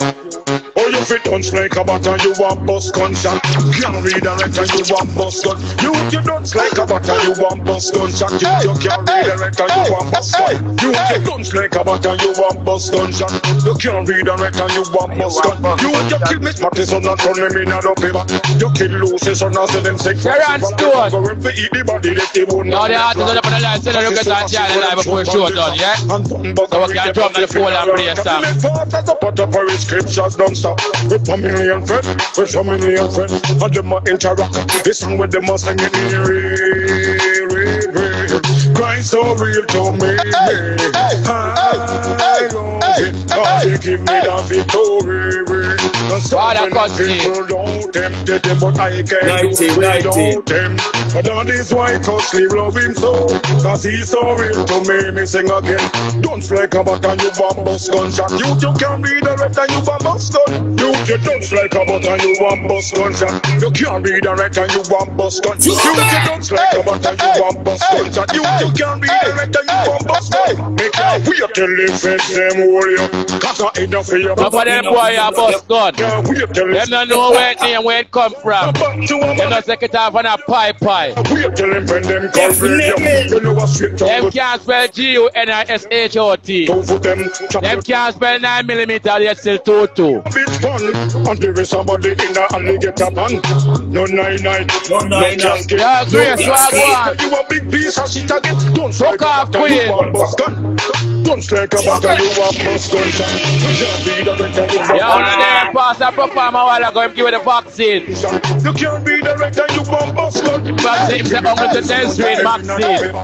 Or you fit don't like a bat and you want bus gunshot. Can't redirect and you want bus gun. You you don't like a bat and you want bus gunshot. You you can't redirect and you want bus gun. You you don't like a bat and you want bus gunshot. You can't redirect and you want bus gun. You you kill me Matty son not turn me in a dopey back. You kill Lucy son and say them sick. Terrence Stewart. Go in for eat the body that they. Now the artist on the line, send a request on channel live before the show done, yeah? So we can to the phone and play a song. Put up our scriptures don't stop. With a million friends, with a million friends, and them a interact. This song with them a sing real, real, real. Christ so real to me. I love it. God, he give me the victory. And Father, some God, people don't tempt them, but I can Nineteen, do without them. But that is why costly love him so. Cause he's so real to me, me sing again. Don't fly a bat and you want bus gunshot. You, you can't be the red and you want bus gun. You, you don't fly a bat and you want bus gunshot. You can't be the red and you want bus gun. You, you don't fly a bat and you want bus gunshot. You, you can't be the red and you want bus gun. Make a wait till the feds them. Cause I ain't enough for you. Some of them boy are bus gun. Can't wait till Them don't know where it name, where it come from. Back to a Them not take it off on a pie pie. Them when them come for you. You know what straight Them tongue can't spell G-U-N-I-S-H-O-T. Them. Chop Them your can't spell 9 millimeter, they still 2-2. bitch. And there is somebody in the alligator pan. No night night, no night night. Yeah, Grace, what I You a big piece of shit again. Don't strike off, a back Queen. Want bust gun. Don't strike a back and you want bust gun. son. You can't be the rector, you Yeah, want one of them pass that perform a while ago, him give you the vaccine. You can't be the rector, you want bust gun. Vaccine, say, Uncle to 10th Street, vaccine.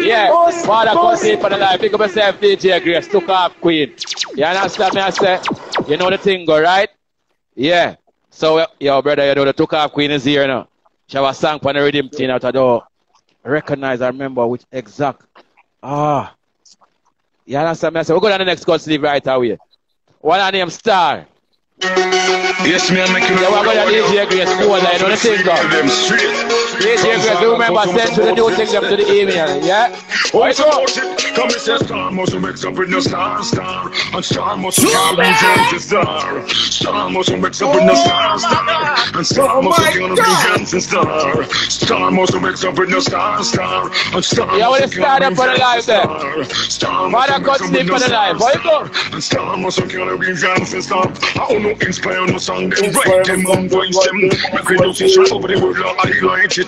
Yeah, Father come see it for the life. Pick up yourself, DJ Grace. Took off Queen. You understand me? I say, you know the thing, go right? Yeah. So, yo, brother, you know the took off Queen is here now. She have a song for the rhythm thing out of the door. Recognize, I remember which exact. Ah. You understand me? I say, we're going to the next God sleep right away. One of them star. Yes, me, making Yeah, we're going to DJ Grace. You know the thing, go. Them straight. DJ Grace, you remember send to the new thing them to the email, yeah? Why Also, come and say star must mix up in the star, star. And star must come be dancing star. Star must mix up in the star, star. And star must gonna be dancing star. Star must mix up in the star, star. And star Yeah, well, must it's started for the live there. star. Star Father, must cut mix up sleep in for the star, live. Why star. go? And star must gonna be dancing star. I don't know inspire no song, them write them on voice them. Make it do see over the world, I highlight it.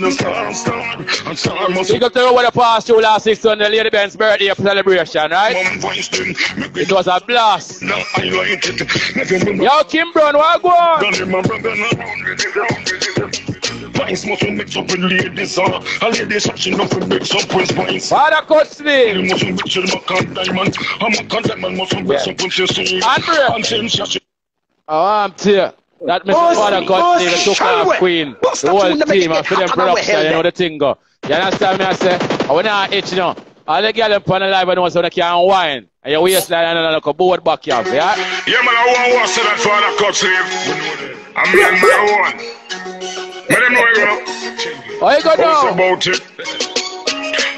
with the star, star. And Star muscle Big up to what the past through last six Sunday, Lady Benz birthday celebration, right? Mom voice them, make It was a blast. Now I like it. Yo, Kim Brown, what go on? Gun in my brother, now round with it, round with it. Vice muscle mix up with ladies. A lady searching up with mix up with spice. Father cut sleeve. Muscle mix with my con diamond. I'm a con diamond muscle mix up with your soul. Andre. And sensation. Oh, I'm tear. That Mr. Boss, Father cut boss, sleep, took Shalwe. off Queen. The whole tune that make team, it and for them get hot, I will production, hell you know the thing go. You understand me? I say, I want to itch, you know. All the girls upon the live, I know so they can wine. And your waistline and like a board back, you have, yeah? Yeah, man, I want to watch that father cut sleeve. I'm in my own. Let them know, you know. Oh, you go What's now? about it?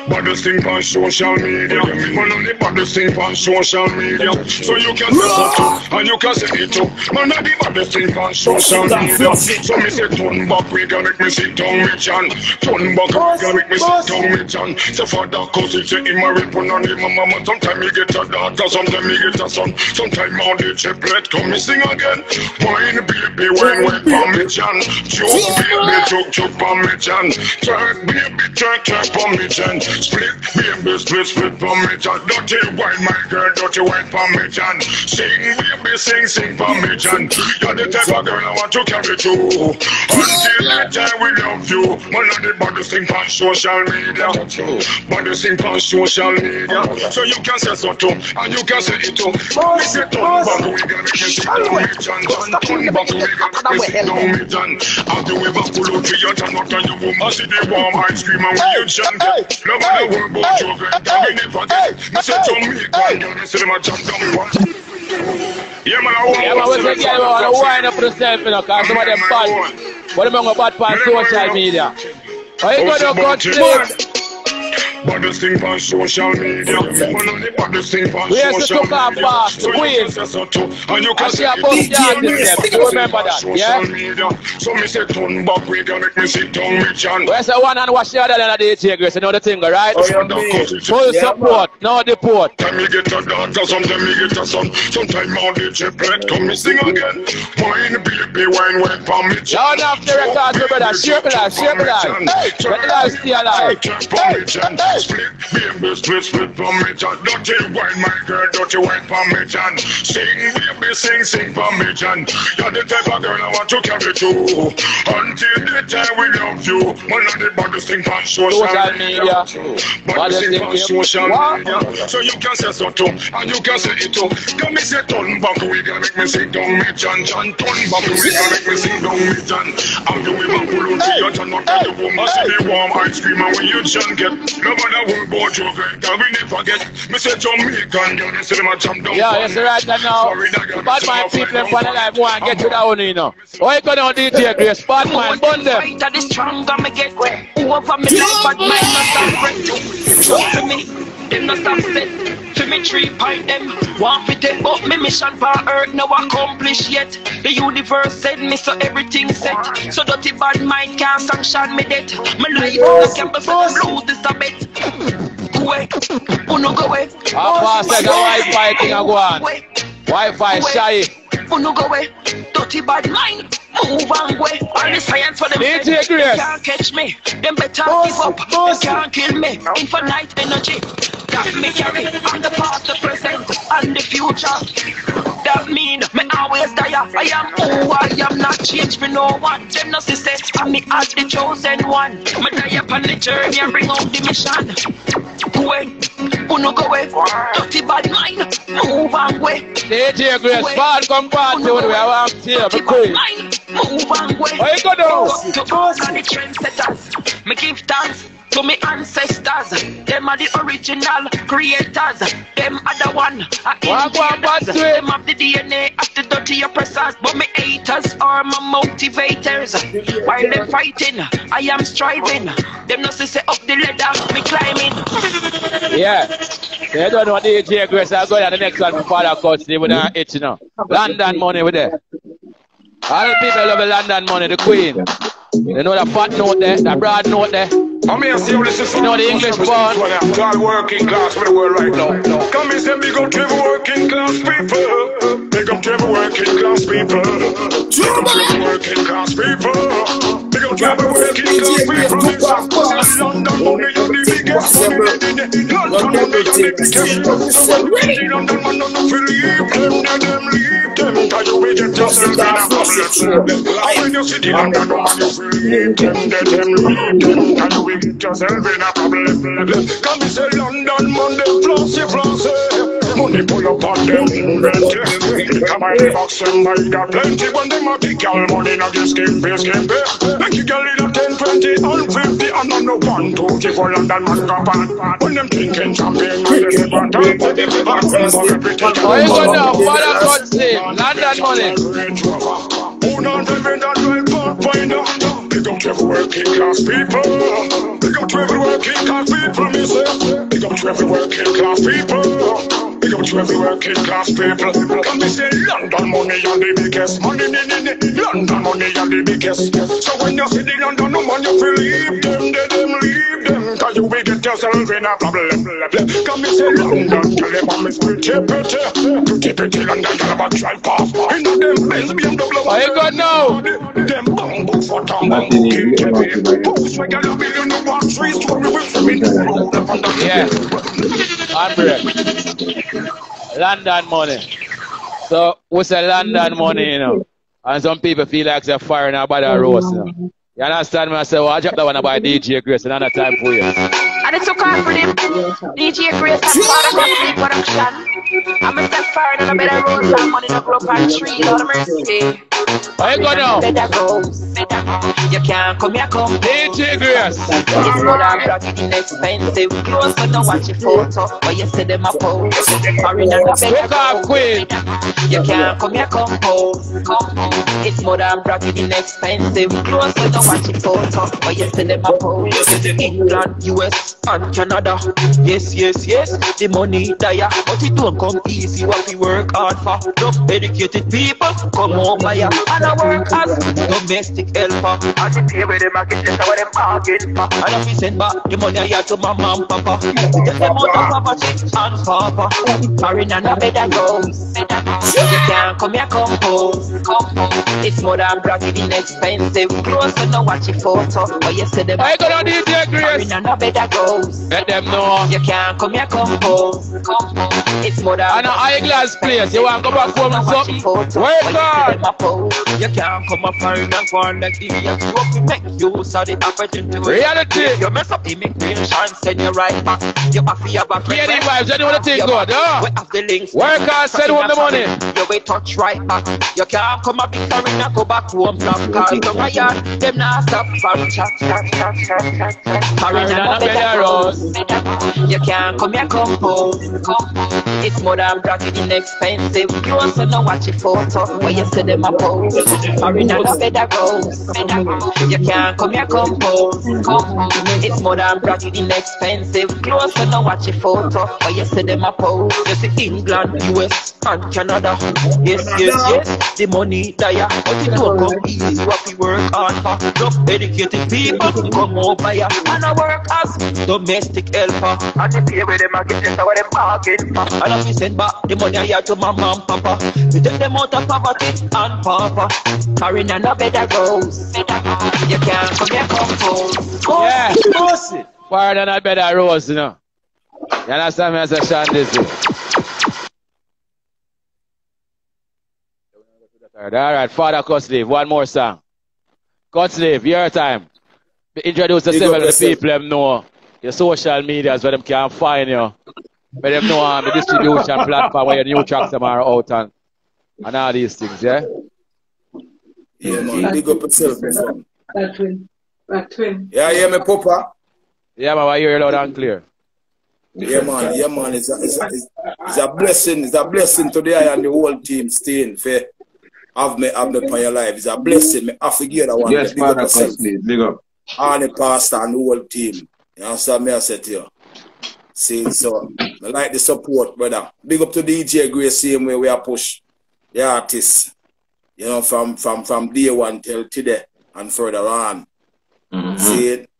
Baddest thing on social media. Man, on the baddest thing on social media. So you can say that and you can say it too. Man, on the baddest thing on social media. So me say turn back, we can make me sit down with John. Turn back, we can make me sit down with John. So father, cause say him a rip on him a mama. Sometimes me get a daughter, sometimes me get a son. Sometimes all the triplet come me sing again. Wine baby, wine wine for me John. Joke baby, joke joke for me John. Jerk baby, jerk jerk for me John. Split baby, split split for me John. Dirty wine, my girl, dirty wine for me John. Sing baby, sing sing for me John. You're the type of girl I want to carry to. Until the time we love you. Man of the baddest thing on social media. Baddest thing on social media. So you can say so too, and you can say it too. We say turn back, we me sit down with John. Turn back, we gotta make me sit down with John. Have you ever pull out your John out and your woman see the warm ice cream and we you John get. Love the word about you, girl, that we never get. Me say to me, girl, you see them a John down one. Yeah, man, I want Yeah, but we say, girl, we want to wind up yourself, you know, because some of them bad. But them go bad on social media. Oh, you go to cut sleeve. Baddest thing on social media. One of the baddest thing on We have to social media. So you Queen. can say so too, and you can And she say a it bust too. the artist. You remember that, yeah? media. So me say turn back, we can make me sit down with John. We say one and watch the other than the DJ Grace, you know the thing, right? Oh, yeah, man. Full support, no deport. Sometimes you get a daughter, sometimes you get a son. Sometimes all the triplet come me sing again. Wine, baby, wine, wine, for me. Y'all have the records, brother. Share me life, share me life. Hey, let the life stay alive. Split, baby, split, split for me, John. Dirty wine, my girl, dirty wine for me, John. Sing, baby, sing, sing for me, John. You're the type of girl I want to carry to. Until the time we love you. One of the baddest thing on social media. Baddest thing on social media. So you can say so too, and you can say it too. Come me say turn back, we can make me down, me. Turn back, we can make me down, me John. Have you ever pull out your John, not the woman, see warm ice cream, and when you John get love man a work about you, great girl, we never get. Me say Jamaican, girl, they say them a jump down. Yeah, yes, right now. Bad man people in front of life want get you down, you know. Why you going on DJ Grace? Bad man, bun them. Fighter the stronger me get where Over me like bad mind no stop friend For me, them no stop set For me three point them. One fi take but me mission for earth no accomplished yet. The universe said me so everything set. So dirty bad mind can't sanction me debt. Me life on the campus and them lose this a bet. Go away, uno go away? How fast like a Wi-Fi thing a go on? Wi-Fi shy. Uno go away, dirty bad mind. Move and go All the science for them DJ said, Grace. They can't catch me. Them better give up. They can't kill me. Infinite energy. That me carry. I'm the past, the present And the future. That mean me always die. I am who I am. Not change for no one. Them no say I'm as the chosen one. Me die upon the journey And bring out the mission Go away Uno go away Dirty bad mind Move and go DJ Grace, bad come party with me. I want to hear me queen. Move and go. Where you go now? To all of the trendsetters, me give thanks to me ancestors. Them are the original creators. Them are the one. I Walk, walk, walk, invaders. Them have the DNA of the dirty oppressors. But me haters are my motivators. While them fighting, I am striving. Them no say up the ladder, me climbing. Yeah. You don't know the DJ Grace. I'll go to the next one before I cut Sleeve with an itch, know. London money with there. All the people love the London money, the queen. You know the fat note there, the broad note there. I'm here, see how this is You know the English born. To all working class for the world right now. Come and say big up to every working class people. Big up to every working class people. Big up to every working class people. Big up to every working class people. London money, you're the biggest money. London money, you're them, I you girl in a 10, 20, and 50, and on no London man pan. When them drinking champagne. Where you go now? Father cut Sleeve. London money. That way, but find out. Big up to every class people. Big up to every class people, me say. Big up to every class people. Big up to every working class people. Come me say London money are the biggest. Money, ni, ni, ni. London money are the biggest. So when you see the London money, you feel leave them, they them leave them. Cause you will get yourself in a problem. Come me say London, tell them I'm pretty, pretty. Pretty, pretty London, tell them I drive past. In the them Benz, BMW. Where you go now? Them bamboo for town, bamboo king, Kevin. Post like a million of one trees, story with from in the road. up on. London money. So what's a London money, you know? And some people feel like they're firing about a roast, you know. You understand me? I say, well, I drop that one about DJ Grace, another time for you. And it's so hard for them. DJ Grace and Father Complete Production. I'm a step forward and I better roll some money to grow up on tree. Lord of mercy. Where you go now? Better go. Better go. You can't come here, come. DJ Grace. It's more than bloody inexpensive. Close but don't watch your photo. But you see them a pose. Foreign and a better Wake up, go. Queen. You can't come here, come pose. Come home. It's more than bloody inexpensive. Close but don't watch your photo. But you see them a pose. England, US, and Canada. Yes, yes, yes. The money dire. But it don't come easy. What we work hard for. Enough educated people come over here. And I work as domestic helper. And the pay with them I get just what them bargain for. And if we send back the money I here to my mom, papa. Get them out of poverty and papa. Foreign and a better goes. You can't come here, come home. Come home. It's more than bloody inexpensive. Close but don't watch your photo. But you see them. Where you go now, DJ Grace? Foreign and a better goes. Let them know. You can't come here, come home. Come home. It's more than And a eyeglass place. You want to go back home and something? Wake up. You can't come up and go on like the you up to make use of the opportunity. Reality. You mess up immigration, send you right back. You have to have a Create the vibes, you know what the thing good, yeah. We have the links. Work hard, send home the money. You will touch right back. You can't come up in and go back home from car. You my yard, them not stop from chat, chat, chat, chat, chat, chat. Carrying Carrying on on a a better better. You can't come here, come home. It's more than bracket inexpensive. Close so now watch your photo. Where you see them a pose. Carrying on a better road. You can't come here, come home. It's more than bracket inexpensive. Close so now watch your photo. Where you see them a pose. You see England, US, and Canada. Yes, yes, yes. The money there, but it don't come easy. What we work hard for. Enough educated people to come over here and I work as domestic helper. And the pay with them I get just what them bargain for. And I fi send back the money here to my mom papa. To take them out of poverty and papa. Carrying on a better goes. You can't come here, come home. Yeah. Pussy. Fire than a better rose, you know. You understand me as a Sean Dizzy? All right, Father Cutsleeve, one more song. Cutsleeve, your time. Introduce Big yourself to the yourself. people them know. Your social medias where them can find you. Where them know um, the distribution platform where your new tracks them are out and, and all these things, yeah? Yeah, man. Big up yourself, my son. That twin. That twin. Yeah, yeah, me papa. Yeah, man, I hear you loud and clear. Yeah, man. Yeah, man. It's a, it's a, it's, it's a blessing. It's a blessing today and the whole team staying fair. Have me, have me upon your life. It's a blessing. Me have to give that one. Yes, Big up Father Big up. And the pastor and the whole team. You understand me? I said to you. See, so I like the support, brother. Big up to DJ Grace, same way we are push the artists. You know, from from from day one till today and further on. Mhm. See it?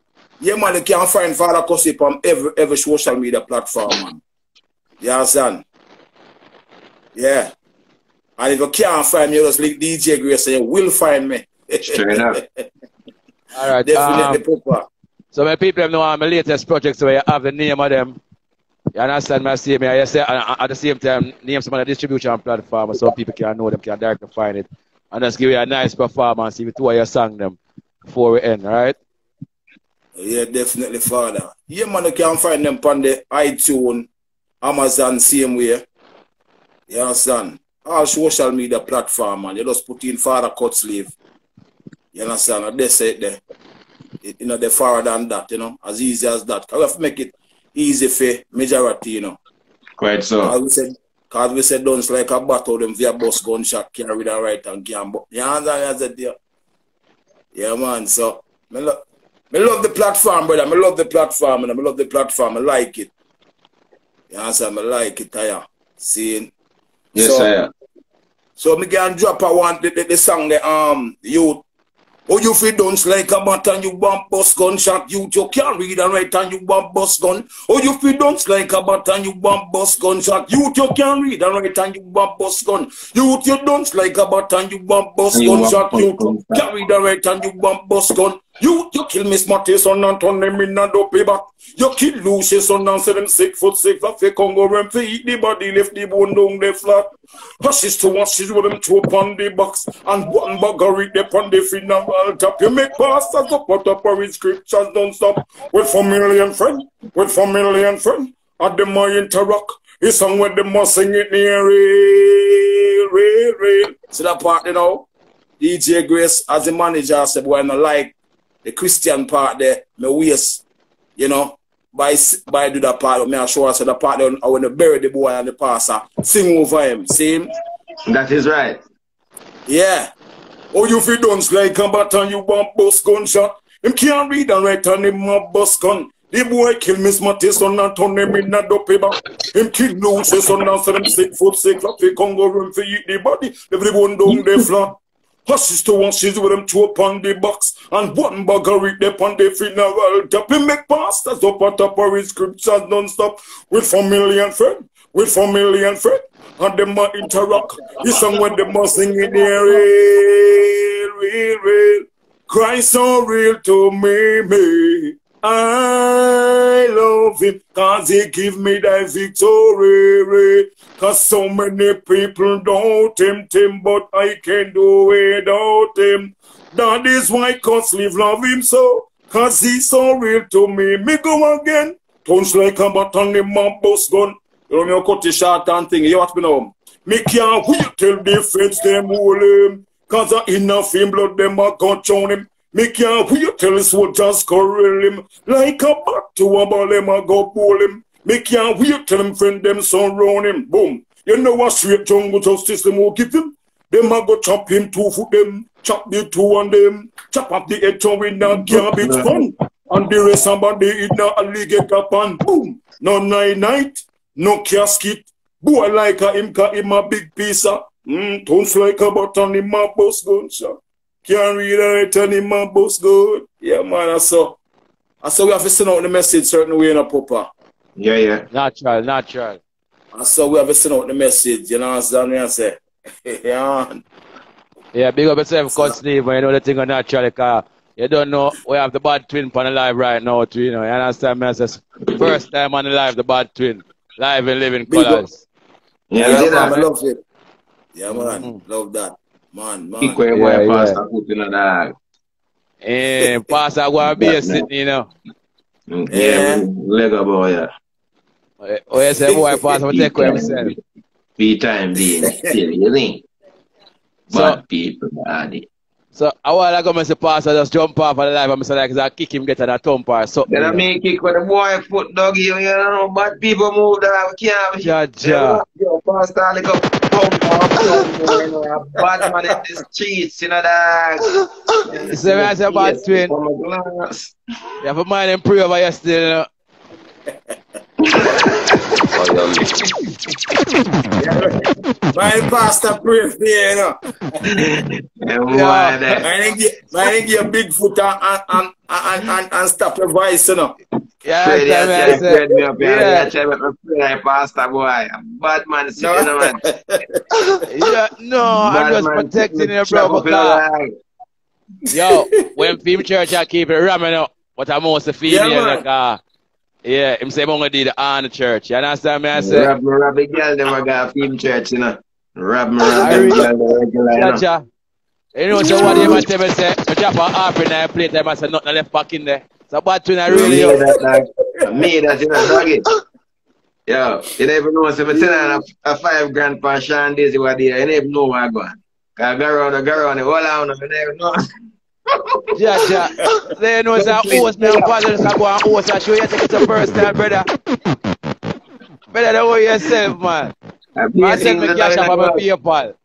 Yeah, man, you can find Father Gossip on every every social media platform, man. You understand? Yeah. And if you can't find me, you just link DJ Grace and you will find me. Straight up. All right. Definitely, um, Papa. So my people them know I'm my latest projects where you have the name of them. You understand me? I see me. I say at the same time name some of the distribution platform so people can know them, can directly find it. And just give you a nice performance if you two of your song them before we end, right? Yeah, definitely, Father. Yeah, man, you can find them on the iTunes, Amazon, same way. You understand? All social media platform, man. You just put in Father Cut Sleeve. You understand? And they say it there. It, you know, they're far than that, you know, as easy as that. I have to make it easy for majority, you know. Quite so. Cause we said, cause we said, don't like a battle them via bus gunshot, carry the right and can but you understand? I yeah. Yeah, man. So, me, lo- me love the platform, brother. Me love the platform, and I love the platform. I like it. You understand? I like it, yeah. Seeing. Yes, so, sir. So me can drop a one the, the, the song the um you Oh you feel don't like a bat and you want bus gunshot you you can't read and write and you want bus gun. Oh you feel don't like a bat and you want bus gunshot you you can't read and write and you want bus gun. You you don't like a bat and you want bus you gunshot bus you gun. can't read and write and you want bus gun You you kill Miss Mattison and turn them in and You kill Lucius and say them six foot six of a Congo and feed the body left the bone down the flat Hashes to washes with them two upon the box and one bugger it upon the funeral top. You make pastors up what up or scriptures don't stop. With family and friend, with family and friend. At the my interact. It's song with the must sing it near real, real, real. See that part, you know? DJ Grace as the manager said, boy, I like the Christian part there, my waist, you know. By by do that part, me I show us the part there, I want to bury the boy and the pastor, sing over him, see him? That is right. Yeah. Oh, you feel don't like a baton, you want bus gunshot. Him can't read and write and him a bus gun. The boy kill Miss Mattison and turn him in a back. Him kill Lucius son and say them six foot six like fi Congo room fi eat the body. Everyone down the flat. Hushes to washes with them two upon the box and one bugger it upon the funeral top. He make pastors up at top of his scriptures non-stop with family and friend, with family and friend. And them a interact. It's song when them must sing in there real, real, real. Christ so real to me, me. I love him cause he give me that victory. Cause so many people don't tempt him, but I can do without him. That is why cause live love him so. Cause he's so real to me. Me go again. Punch like a button in my boss gun. You know cut the short and thing. You watch me now. Me can't wait till the feds them hold him. Cause I enough in blood them a gun on him. Me can't wait till the soldiers corral him. Like a bat to a ball him I go bowl him. Me can't wait till them friend them surround him. Boom. You know what straight jungle justice them will give him? Them a go chop him two foot them. Chop the two on them. Chop up the head to win a garbage fun. And the rest somebody in a alligator pan. Boom. No night night. No casket. Boy like a him him a big pizza. Mm, tones like a button in my boss gun shot. Can't read it and in my boss good. Yeah man, I saw. I saw we have to send out the message certain way in a papa. Yeah, yeah. Natural, natural. I saw we have to send out the message, you know what I'm saying? yeah. Yeah, big up yourself, Cut Sleeve, when you know the thing on natural car. You don't know, we have the bad twin on the live right now, too, you know. You understand me? I says, first time on the live, the bad twin. Live and living Big colors. Yeah, Yeah, yeah, man, I man. love it. Yeah, man, mm-hmm. love that. Man, man. Kick where Yeah, boy yeah. pastor put in a dog. And Pastor go and be a sitting, you know. Mm, Yeah. Yeah, Lego boy, yeah. Oh, you say, boy, Pastor, will take care of himself. Three time being still, you think? So- Bad people, bad. So, a while ago, I say, Pastor just jump off of the live and I say, like, I kick him, get on a thump or something. Then I make kick with the boy foot dog you, you know, bad people move that we can't. Ja, ja. Yo, pastor, like a pump you know, a bad man in the streets, you know that. You see me, I say, bad twin. You have a mind and pray over yesterday, you know. My pastor pray for you, you know. Yeah, boy, Yeah. that. I didn't I didn't get big foot and, and, and, and, and stop your voice, you know. Yeah, Pray tell me, I that, say, pray me up here. yeah. Yeah, try me pray like pastor boy. Bad man sitting No. man. Yeah, no, I'm just man protecting sitting you, bro. up in the Because, yo, when film church, I keep it ramming up. But I'm also female, Yeah, like, uh, yeah, him say, I'm going to do the on the church. You understand me? I say, Rob me, rob the girl, them a got film church, you know. Rob me, rob I girl, them regular, you know. You know, so what you man tell me say, I drop a half in that plate, I say nothing left back in there. So bad tune, I really, Me that, like, me that, you know, Duggy. Yo, you never know, so me tell a, a five grand for Sean Daisy what there, you never know where I go. Cause I go around, I go around, the whole on, you never know. Yeah, yeah. They know it's a host, me and Father just go and host and show you take it the first time, brother. Better know yourself, man. I send me cash up on my PayPal.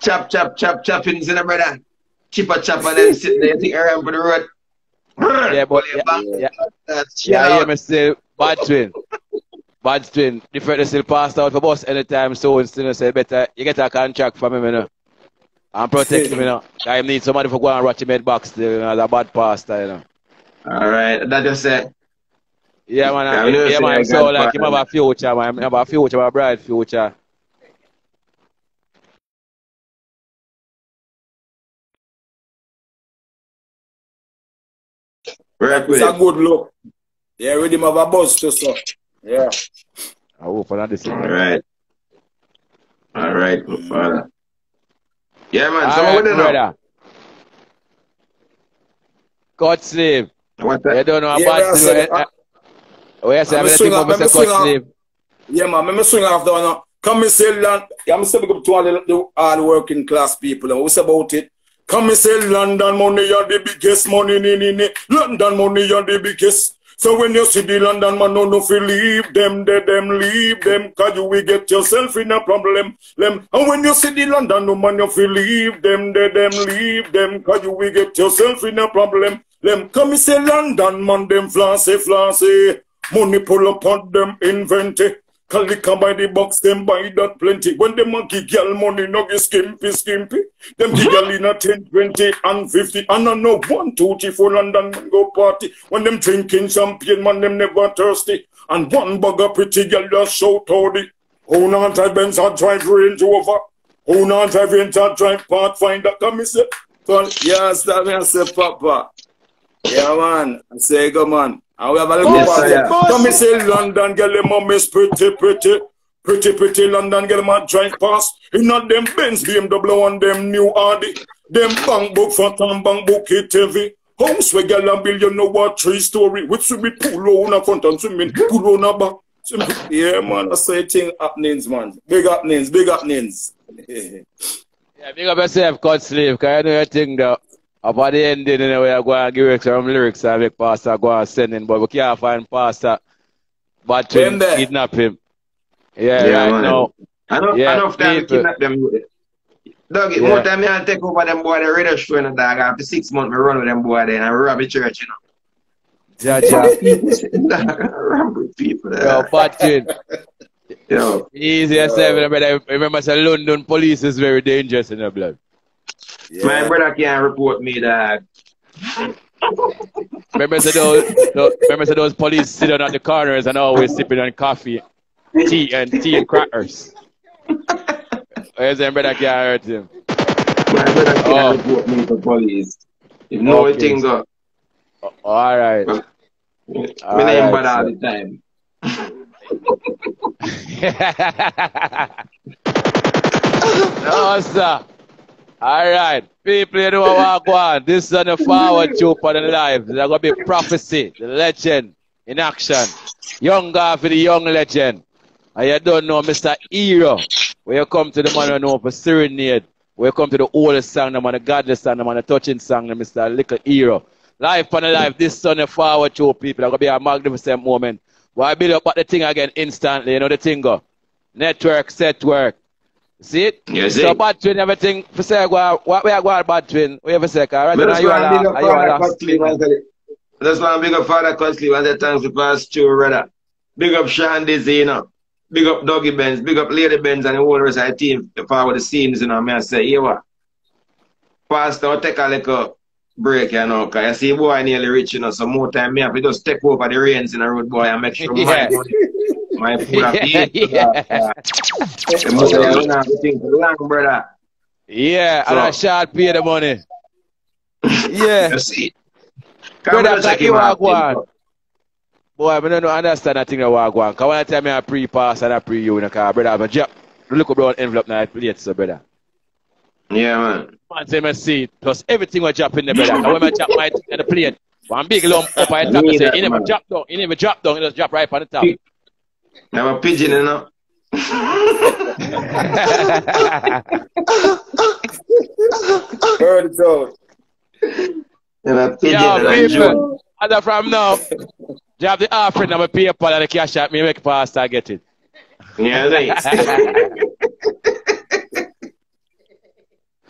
chop, chop, chop, choppings in the brother. Chipper, chop, and then sit there, you think around for the road. Yeah, but yeah, That's yeah, chill yeah, me still bad twin. Bad twin. Different still passed out for boss anytime so and still say better you get a contract from him, you know. And protect him, you know. I need somebody for go and watch him head back still, you know, as a bad pastor, you know. All right, that just said. Yeah, man, Yeah, yeah, we know yeah say man, I so like him have a future, man. Him have a future, a bright future. Work with It's a good look. Yeah, ready him have a buzz too, so. Yeah. I hope for that this. All right. All right, my father. Yeah, man. All So right, know? brother. God slave. What You don't know Yeah, about man, I said, uh, Oh, yes, I'm I'm going to I'm a God slave. Yeah, man, me swing off that one. Come and say land. Yeah, I'm saying to all the, the hard working class people. And what's about it? Come and say London money are the biggest money. Ni, ni, ni. London money are the biggest. So when you see the London man, no, no, feel leave them, they them, leave them, cause you will get yourself in a problem. Them. And when you see the London no man, you feel leave them, they them, leave them, cause you will get yourself in a problem. Them come say London man, them flancy, flancy. Money pull up on them, invent it. Calica by the box, them buy that plenty. When a give girl money, no get skimpy, skimpy. Them girl in a 10, 20 and 50. And I know one, two, three, four London man go party. When them drinking champagne, man, them never thirsty. And one bugger pretty girl just shout out it. Who not drive Benz or drive Range Rover? Who not drive Range or drive Pathfinder? Come me say, yes, that me I say, Papa. Yeah, man. I say, go, man. And we have a little Yes, party. sir. Come me say London girl, them mom is pretty, pretty. Pretty, pretty London girl, man, drive past. In not them Benz, BMW and them new Audi. Them bank book front and bank book it heavy. House where girl and bill, you know what, three story. With swimming pool on the front and swimming pool on the back. Yeah, man, I say thing happenings, man. Big happenings, big happenings. Yeah, big up yourself, cut sleeve, because I know your thing though. Up at the ending, you know, we go and give you some lyrics and make Pastor go and send in, but we can't find Pastor. But to When there? kidnap him. Yeah, Yeah, right man. now. Enough, Yeah, enough time to people. kidnap them. Dog, Yeah. more time me I take over them boy the radio show in the dog. After six months, me run with them boy there and I rob the church, you know. Ja, ja. Dog, I with people Yo, there. Patrick. Yo, Easy yourself, you know, brother. Remember, say London police is very dangerous in the blood. My brother can't report me, dog. Remember, say those, those, remember, say those police sitting down at the corners and always sipping on coffee, tea, and tea and crackers. Where's them brother can't hurt him? My brother can't Oh. report me to police. If no Okay. thing go, oh, All right. my All name right, bad all the time. no, sir. All right. People, you know what go on. This is on the forward troop on the live. There's going to be prophecy, the legend in action. Young guy for the young legend. And you don't know Mr. Hero. When you come to the man who know for serenade. When you come to the oldest song, the man, the godless song, the man, the touching song, the Mr. Little Hero. Live on the life, this Sunday forward troop, people. It's going to be a magnificent moment. Why I build up at the thing again instantly. You know the thing go. Network, set work. See it? Yes, so bad twin, everything. For say, what we are going bad twin? We have a second. Right Me now, just you want big are, up you Father are, Cutley and say, I just want to big up Father Cutley and say thanks to Pastor Stu brother. Big up Sean Dizzy, you know. Big up Duggy Benz, big up Lady Benz and the whole rest of the team to forward the scenes, you know. Me I say, you what? Pastor, I'll take a little break, you know, because you see, boy, nearly rich, you know, so more time me have to just take over the reins in the road, boy, and make sure Yeah. my money, my food are Yeah, paid. yeah. The money, you know, everything for long, brother. Yeah, and I shall pay the money. Yeah. You see? Brother, Come on, check like you him are out. Boy, I don't understand that thing that walk one. Because when I tell me I pre-pass and I pre-you in the car, brother, I'm a drop. Look up brown envelope now, plate, so brother. Yeah, man. Man, say me see it. Plus everything was drop in the brother. And when I drop my thing in the plate, one big lump up on the top, I Need say, that, he never man. drop down. He never drop down. He just drop right on the top. I'm a pigeon, you know. Heard it out. I'm a pigeon Yo, and I people, as from now, drop the offering of my PayPal and the cash out, me make pastor get it. Yeah, right.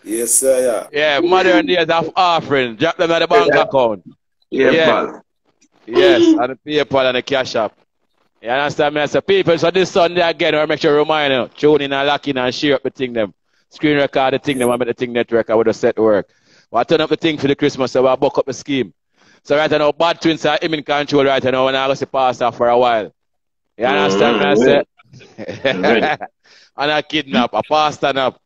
Yes, sir, yeah. Yeah, modern days of offering. Drop them at the bank account. Yeah, Yeah. Yes, and the PayPal and the cash app. You understand me? I say, people, so this Sunday again, I make sure remind you, tune in and lock in and share up the thing them. Screen record the thing them, I make the thing network, I would have set to work. But I turn up the thing for the Christmas, so I buck up the scheme. So right now, bad twins are him in control right now, and I go see pastor for a while. You understand me? I mm-hmm. say? Right. Mm-hmm. and I kidnap, a pastor nap.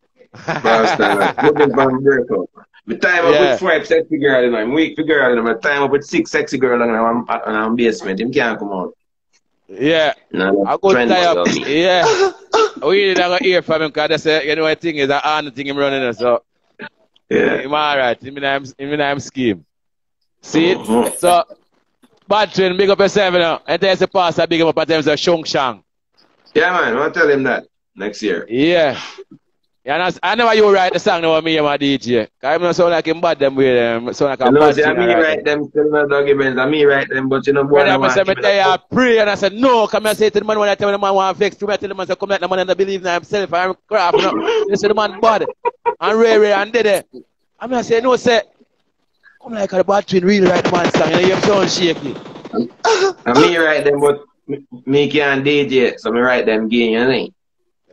Looking for a breakup. My time up Yeah. with five sexy girl in I'm weak for girl in my time up with six sexy girl I'm in I'm basement. Him can't come out. Yeah. No, I go tie up. was on me. Yeah. we to go hear from him because they say, you know thing is, I the thing him running. So, Yeah. him alright. Him in him, him scheme. See it? Mhm. So, bad twin, big up yourself now. And there's the pastor, big up at them, say, Shung Shang. Yeah, man. I'll tell him that next year. Yeah. Yeah, and I, I know you write the song now, me and my DJ. Because I'm not sound like him bad them with them. Sound like a You know, bad see, I me right write them, Duggy Benz, I me write them, but you know, boy, Brother, I I say, me tell you, I pray, and I said, no, come and say to the man when I tell the man want fix, to me, I tell the man, say, come let the man and I believe in himself, I'm crap, you know. They say the man bad, and Ray Ray, and did it. I mean, I say, no, say, come like a bad twin, really write the man song, you know, you're sound shaky. And me write them, but me- me can't DJ, so me write them again, you know.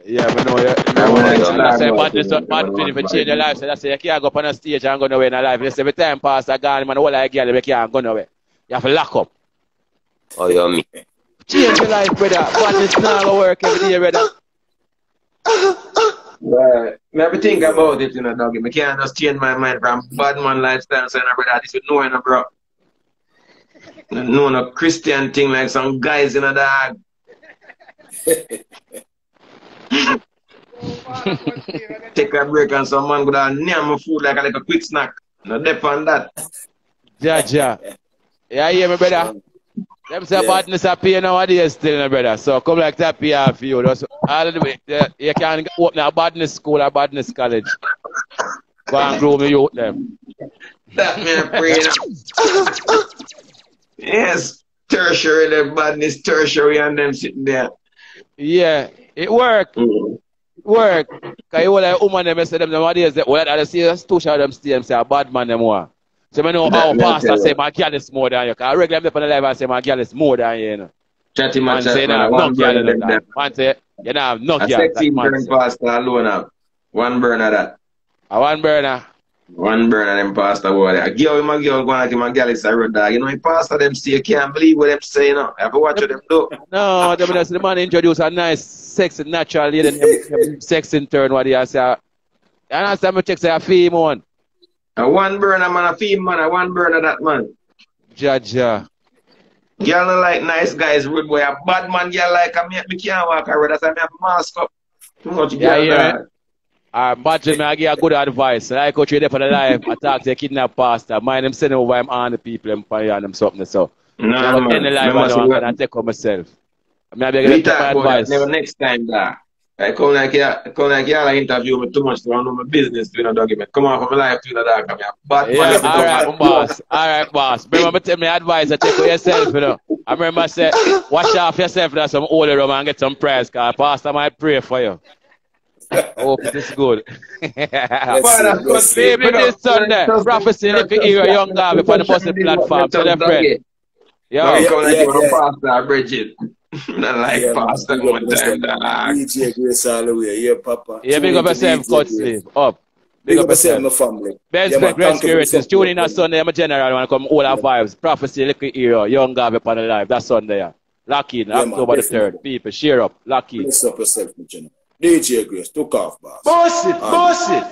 Yeah, I know, yeah. I wanna I start say, about bad, this, it, bad I if you change your life, so I say, you can't go up on a stage and go nowhere in a life. You say, every time pastor gone, man, all I get, you can't go nowhere. You have to lock up. Oh, you're me. Change your life, brother. Badness not gonna work every day, brother. But me have think about it, you know, Duggy. Me can't just change my mind from bad man lifestyle, so, you brother, this with no, you know, bro. No, no Christian thing like some guys in a dog. Take a break and some man could have name my food like a, like a quick snack. No dep on that. Jaja. Yeah, you hear me, brother? Them say Yeah. badness appear nowadays still, no, brother. So come like that PR for you. That's all the way. Yeah, you can open a badness school or badness college. Go and grow me youth them. That man praying. yes. Tertiary, the badness tertiary and them sitting there. Yeah, it work. Mm. It work. Cause you all like woman them say them nowadays that well I see two shot them stay them say a bad man them more. So I know That I pastor say my girl is more than you. Cause I regularly up on the live and say my girl is more than you, you know. Chatty man, Man say no One girl in them that. Man say you know no A girl. sexy That man burn pastor alone have. One burner that. A one burner. One burner them pastor boy there. A girl with my girl going like my girl is a road dog. You know, my pastor them say you can't believe what them say, you know. I have to watch what them do. No, the man, the man introduce a nice, sexy, natural lady, them, sex in turn, what he say. And last time I check, say a female one. A one burner man, a female man, a one burner that man. Jaja. Girl don't like nice guys, rude boy. A bad man girl like a me, me can't walk around. That's why me have a mask up. Too much Yeah, girl yeah. dog. I imagine me, I give a good advice. Like coach you there for the life, I talk to a kidnap pastor. Mind them sending over him on the people and fire on them something. So, Nah, so man. in the life, Me I must know, go- and I take on myself. I mean, I beg We to take my talk about that advice. never next time, da. I come like you, come like you, like interview me too much to know my business, you know, document. Come on from my life to the dog, come here. Bad Yeah, you all right, become boss. All right, boss. Remember, tell me advice. I take for yourself, you know. I remember I said, wash off yourself that's some holy rum and get some prayers, because pastor might pray for you. Hope it is good. Father, God, Baby, this Sunday, prophecy, if you hear a young guy on the busing platform, tell them friend. Yo, Yo, you come like yeah, you yeah. pastor, Bridget. Not like Yeah, pastor Big one time, yourself. dog. DJ Grace all the way. Yeah, Papa. yeah, big up into yourself, DJ cut Grace. sleeve. Up. Big up yourself. yourself, my family. Benz Yeah, yeah, man, great thank you for the spirits. Tune in on Sunday. I'm a general. want to come all our vibes. Prophecy, little hero, young guy upon the live. That's Sunday. Yeah. Lock in, Yeah, man, October the definitely. 3rd. People, share up. Lock in. Bless up yourself, my general. DJ Grace, took off, boss. Boss it, boss it.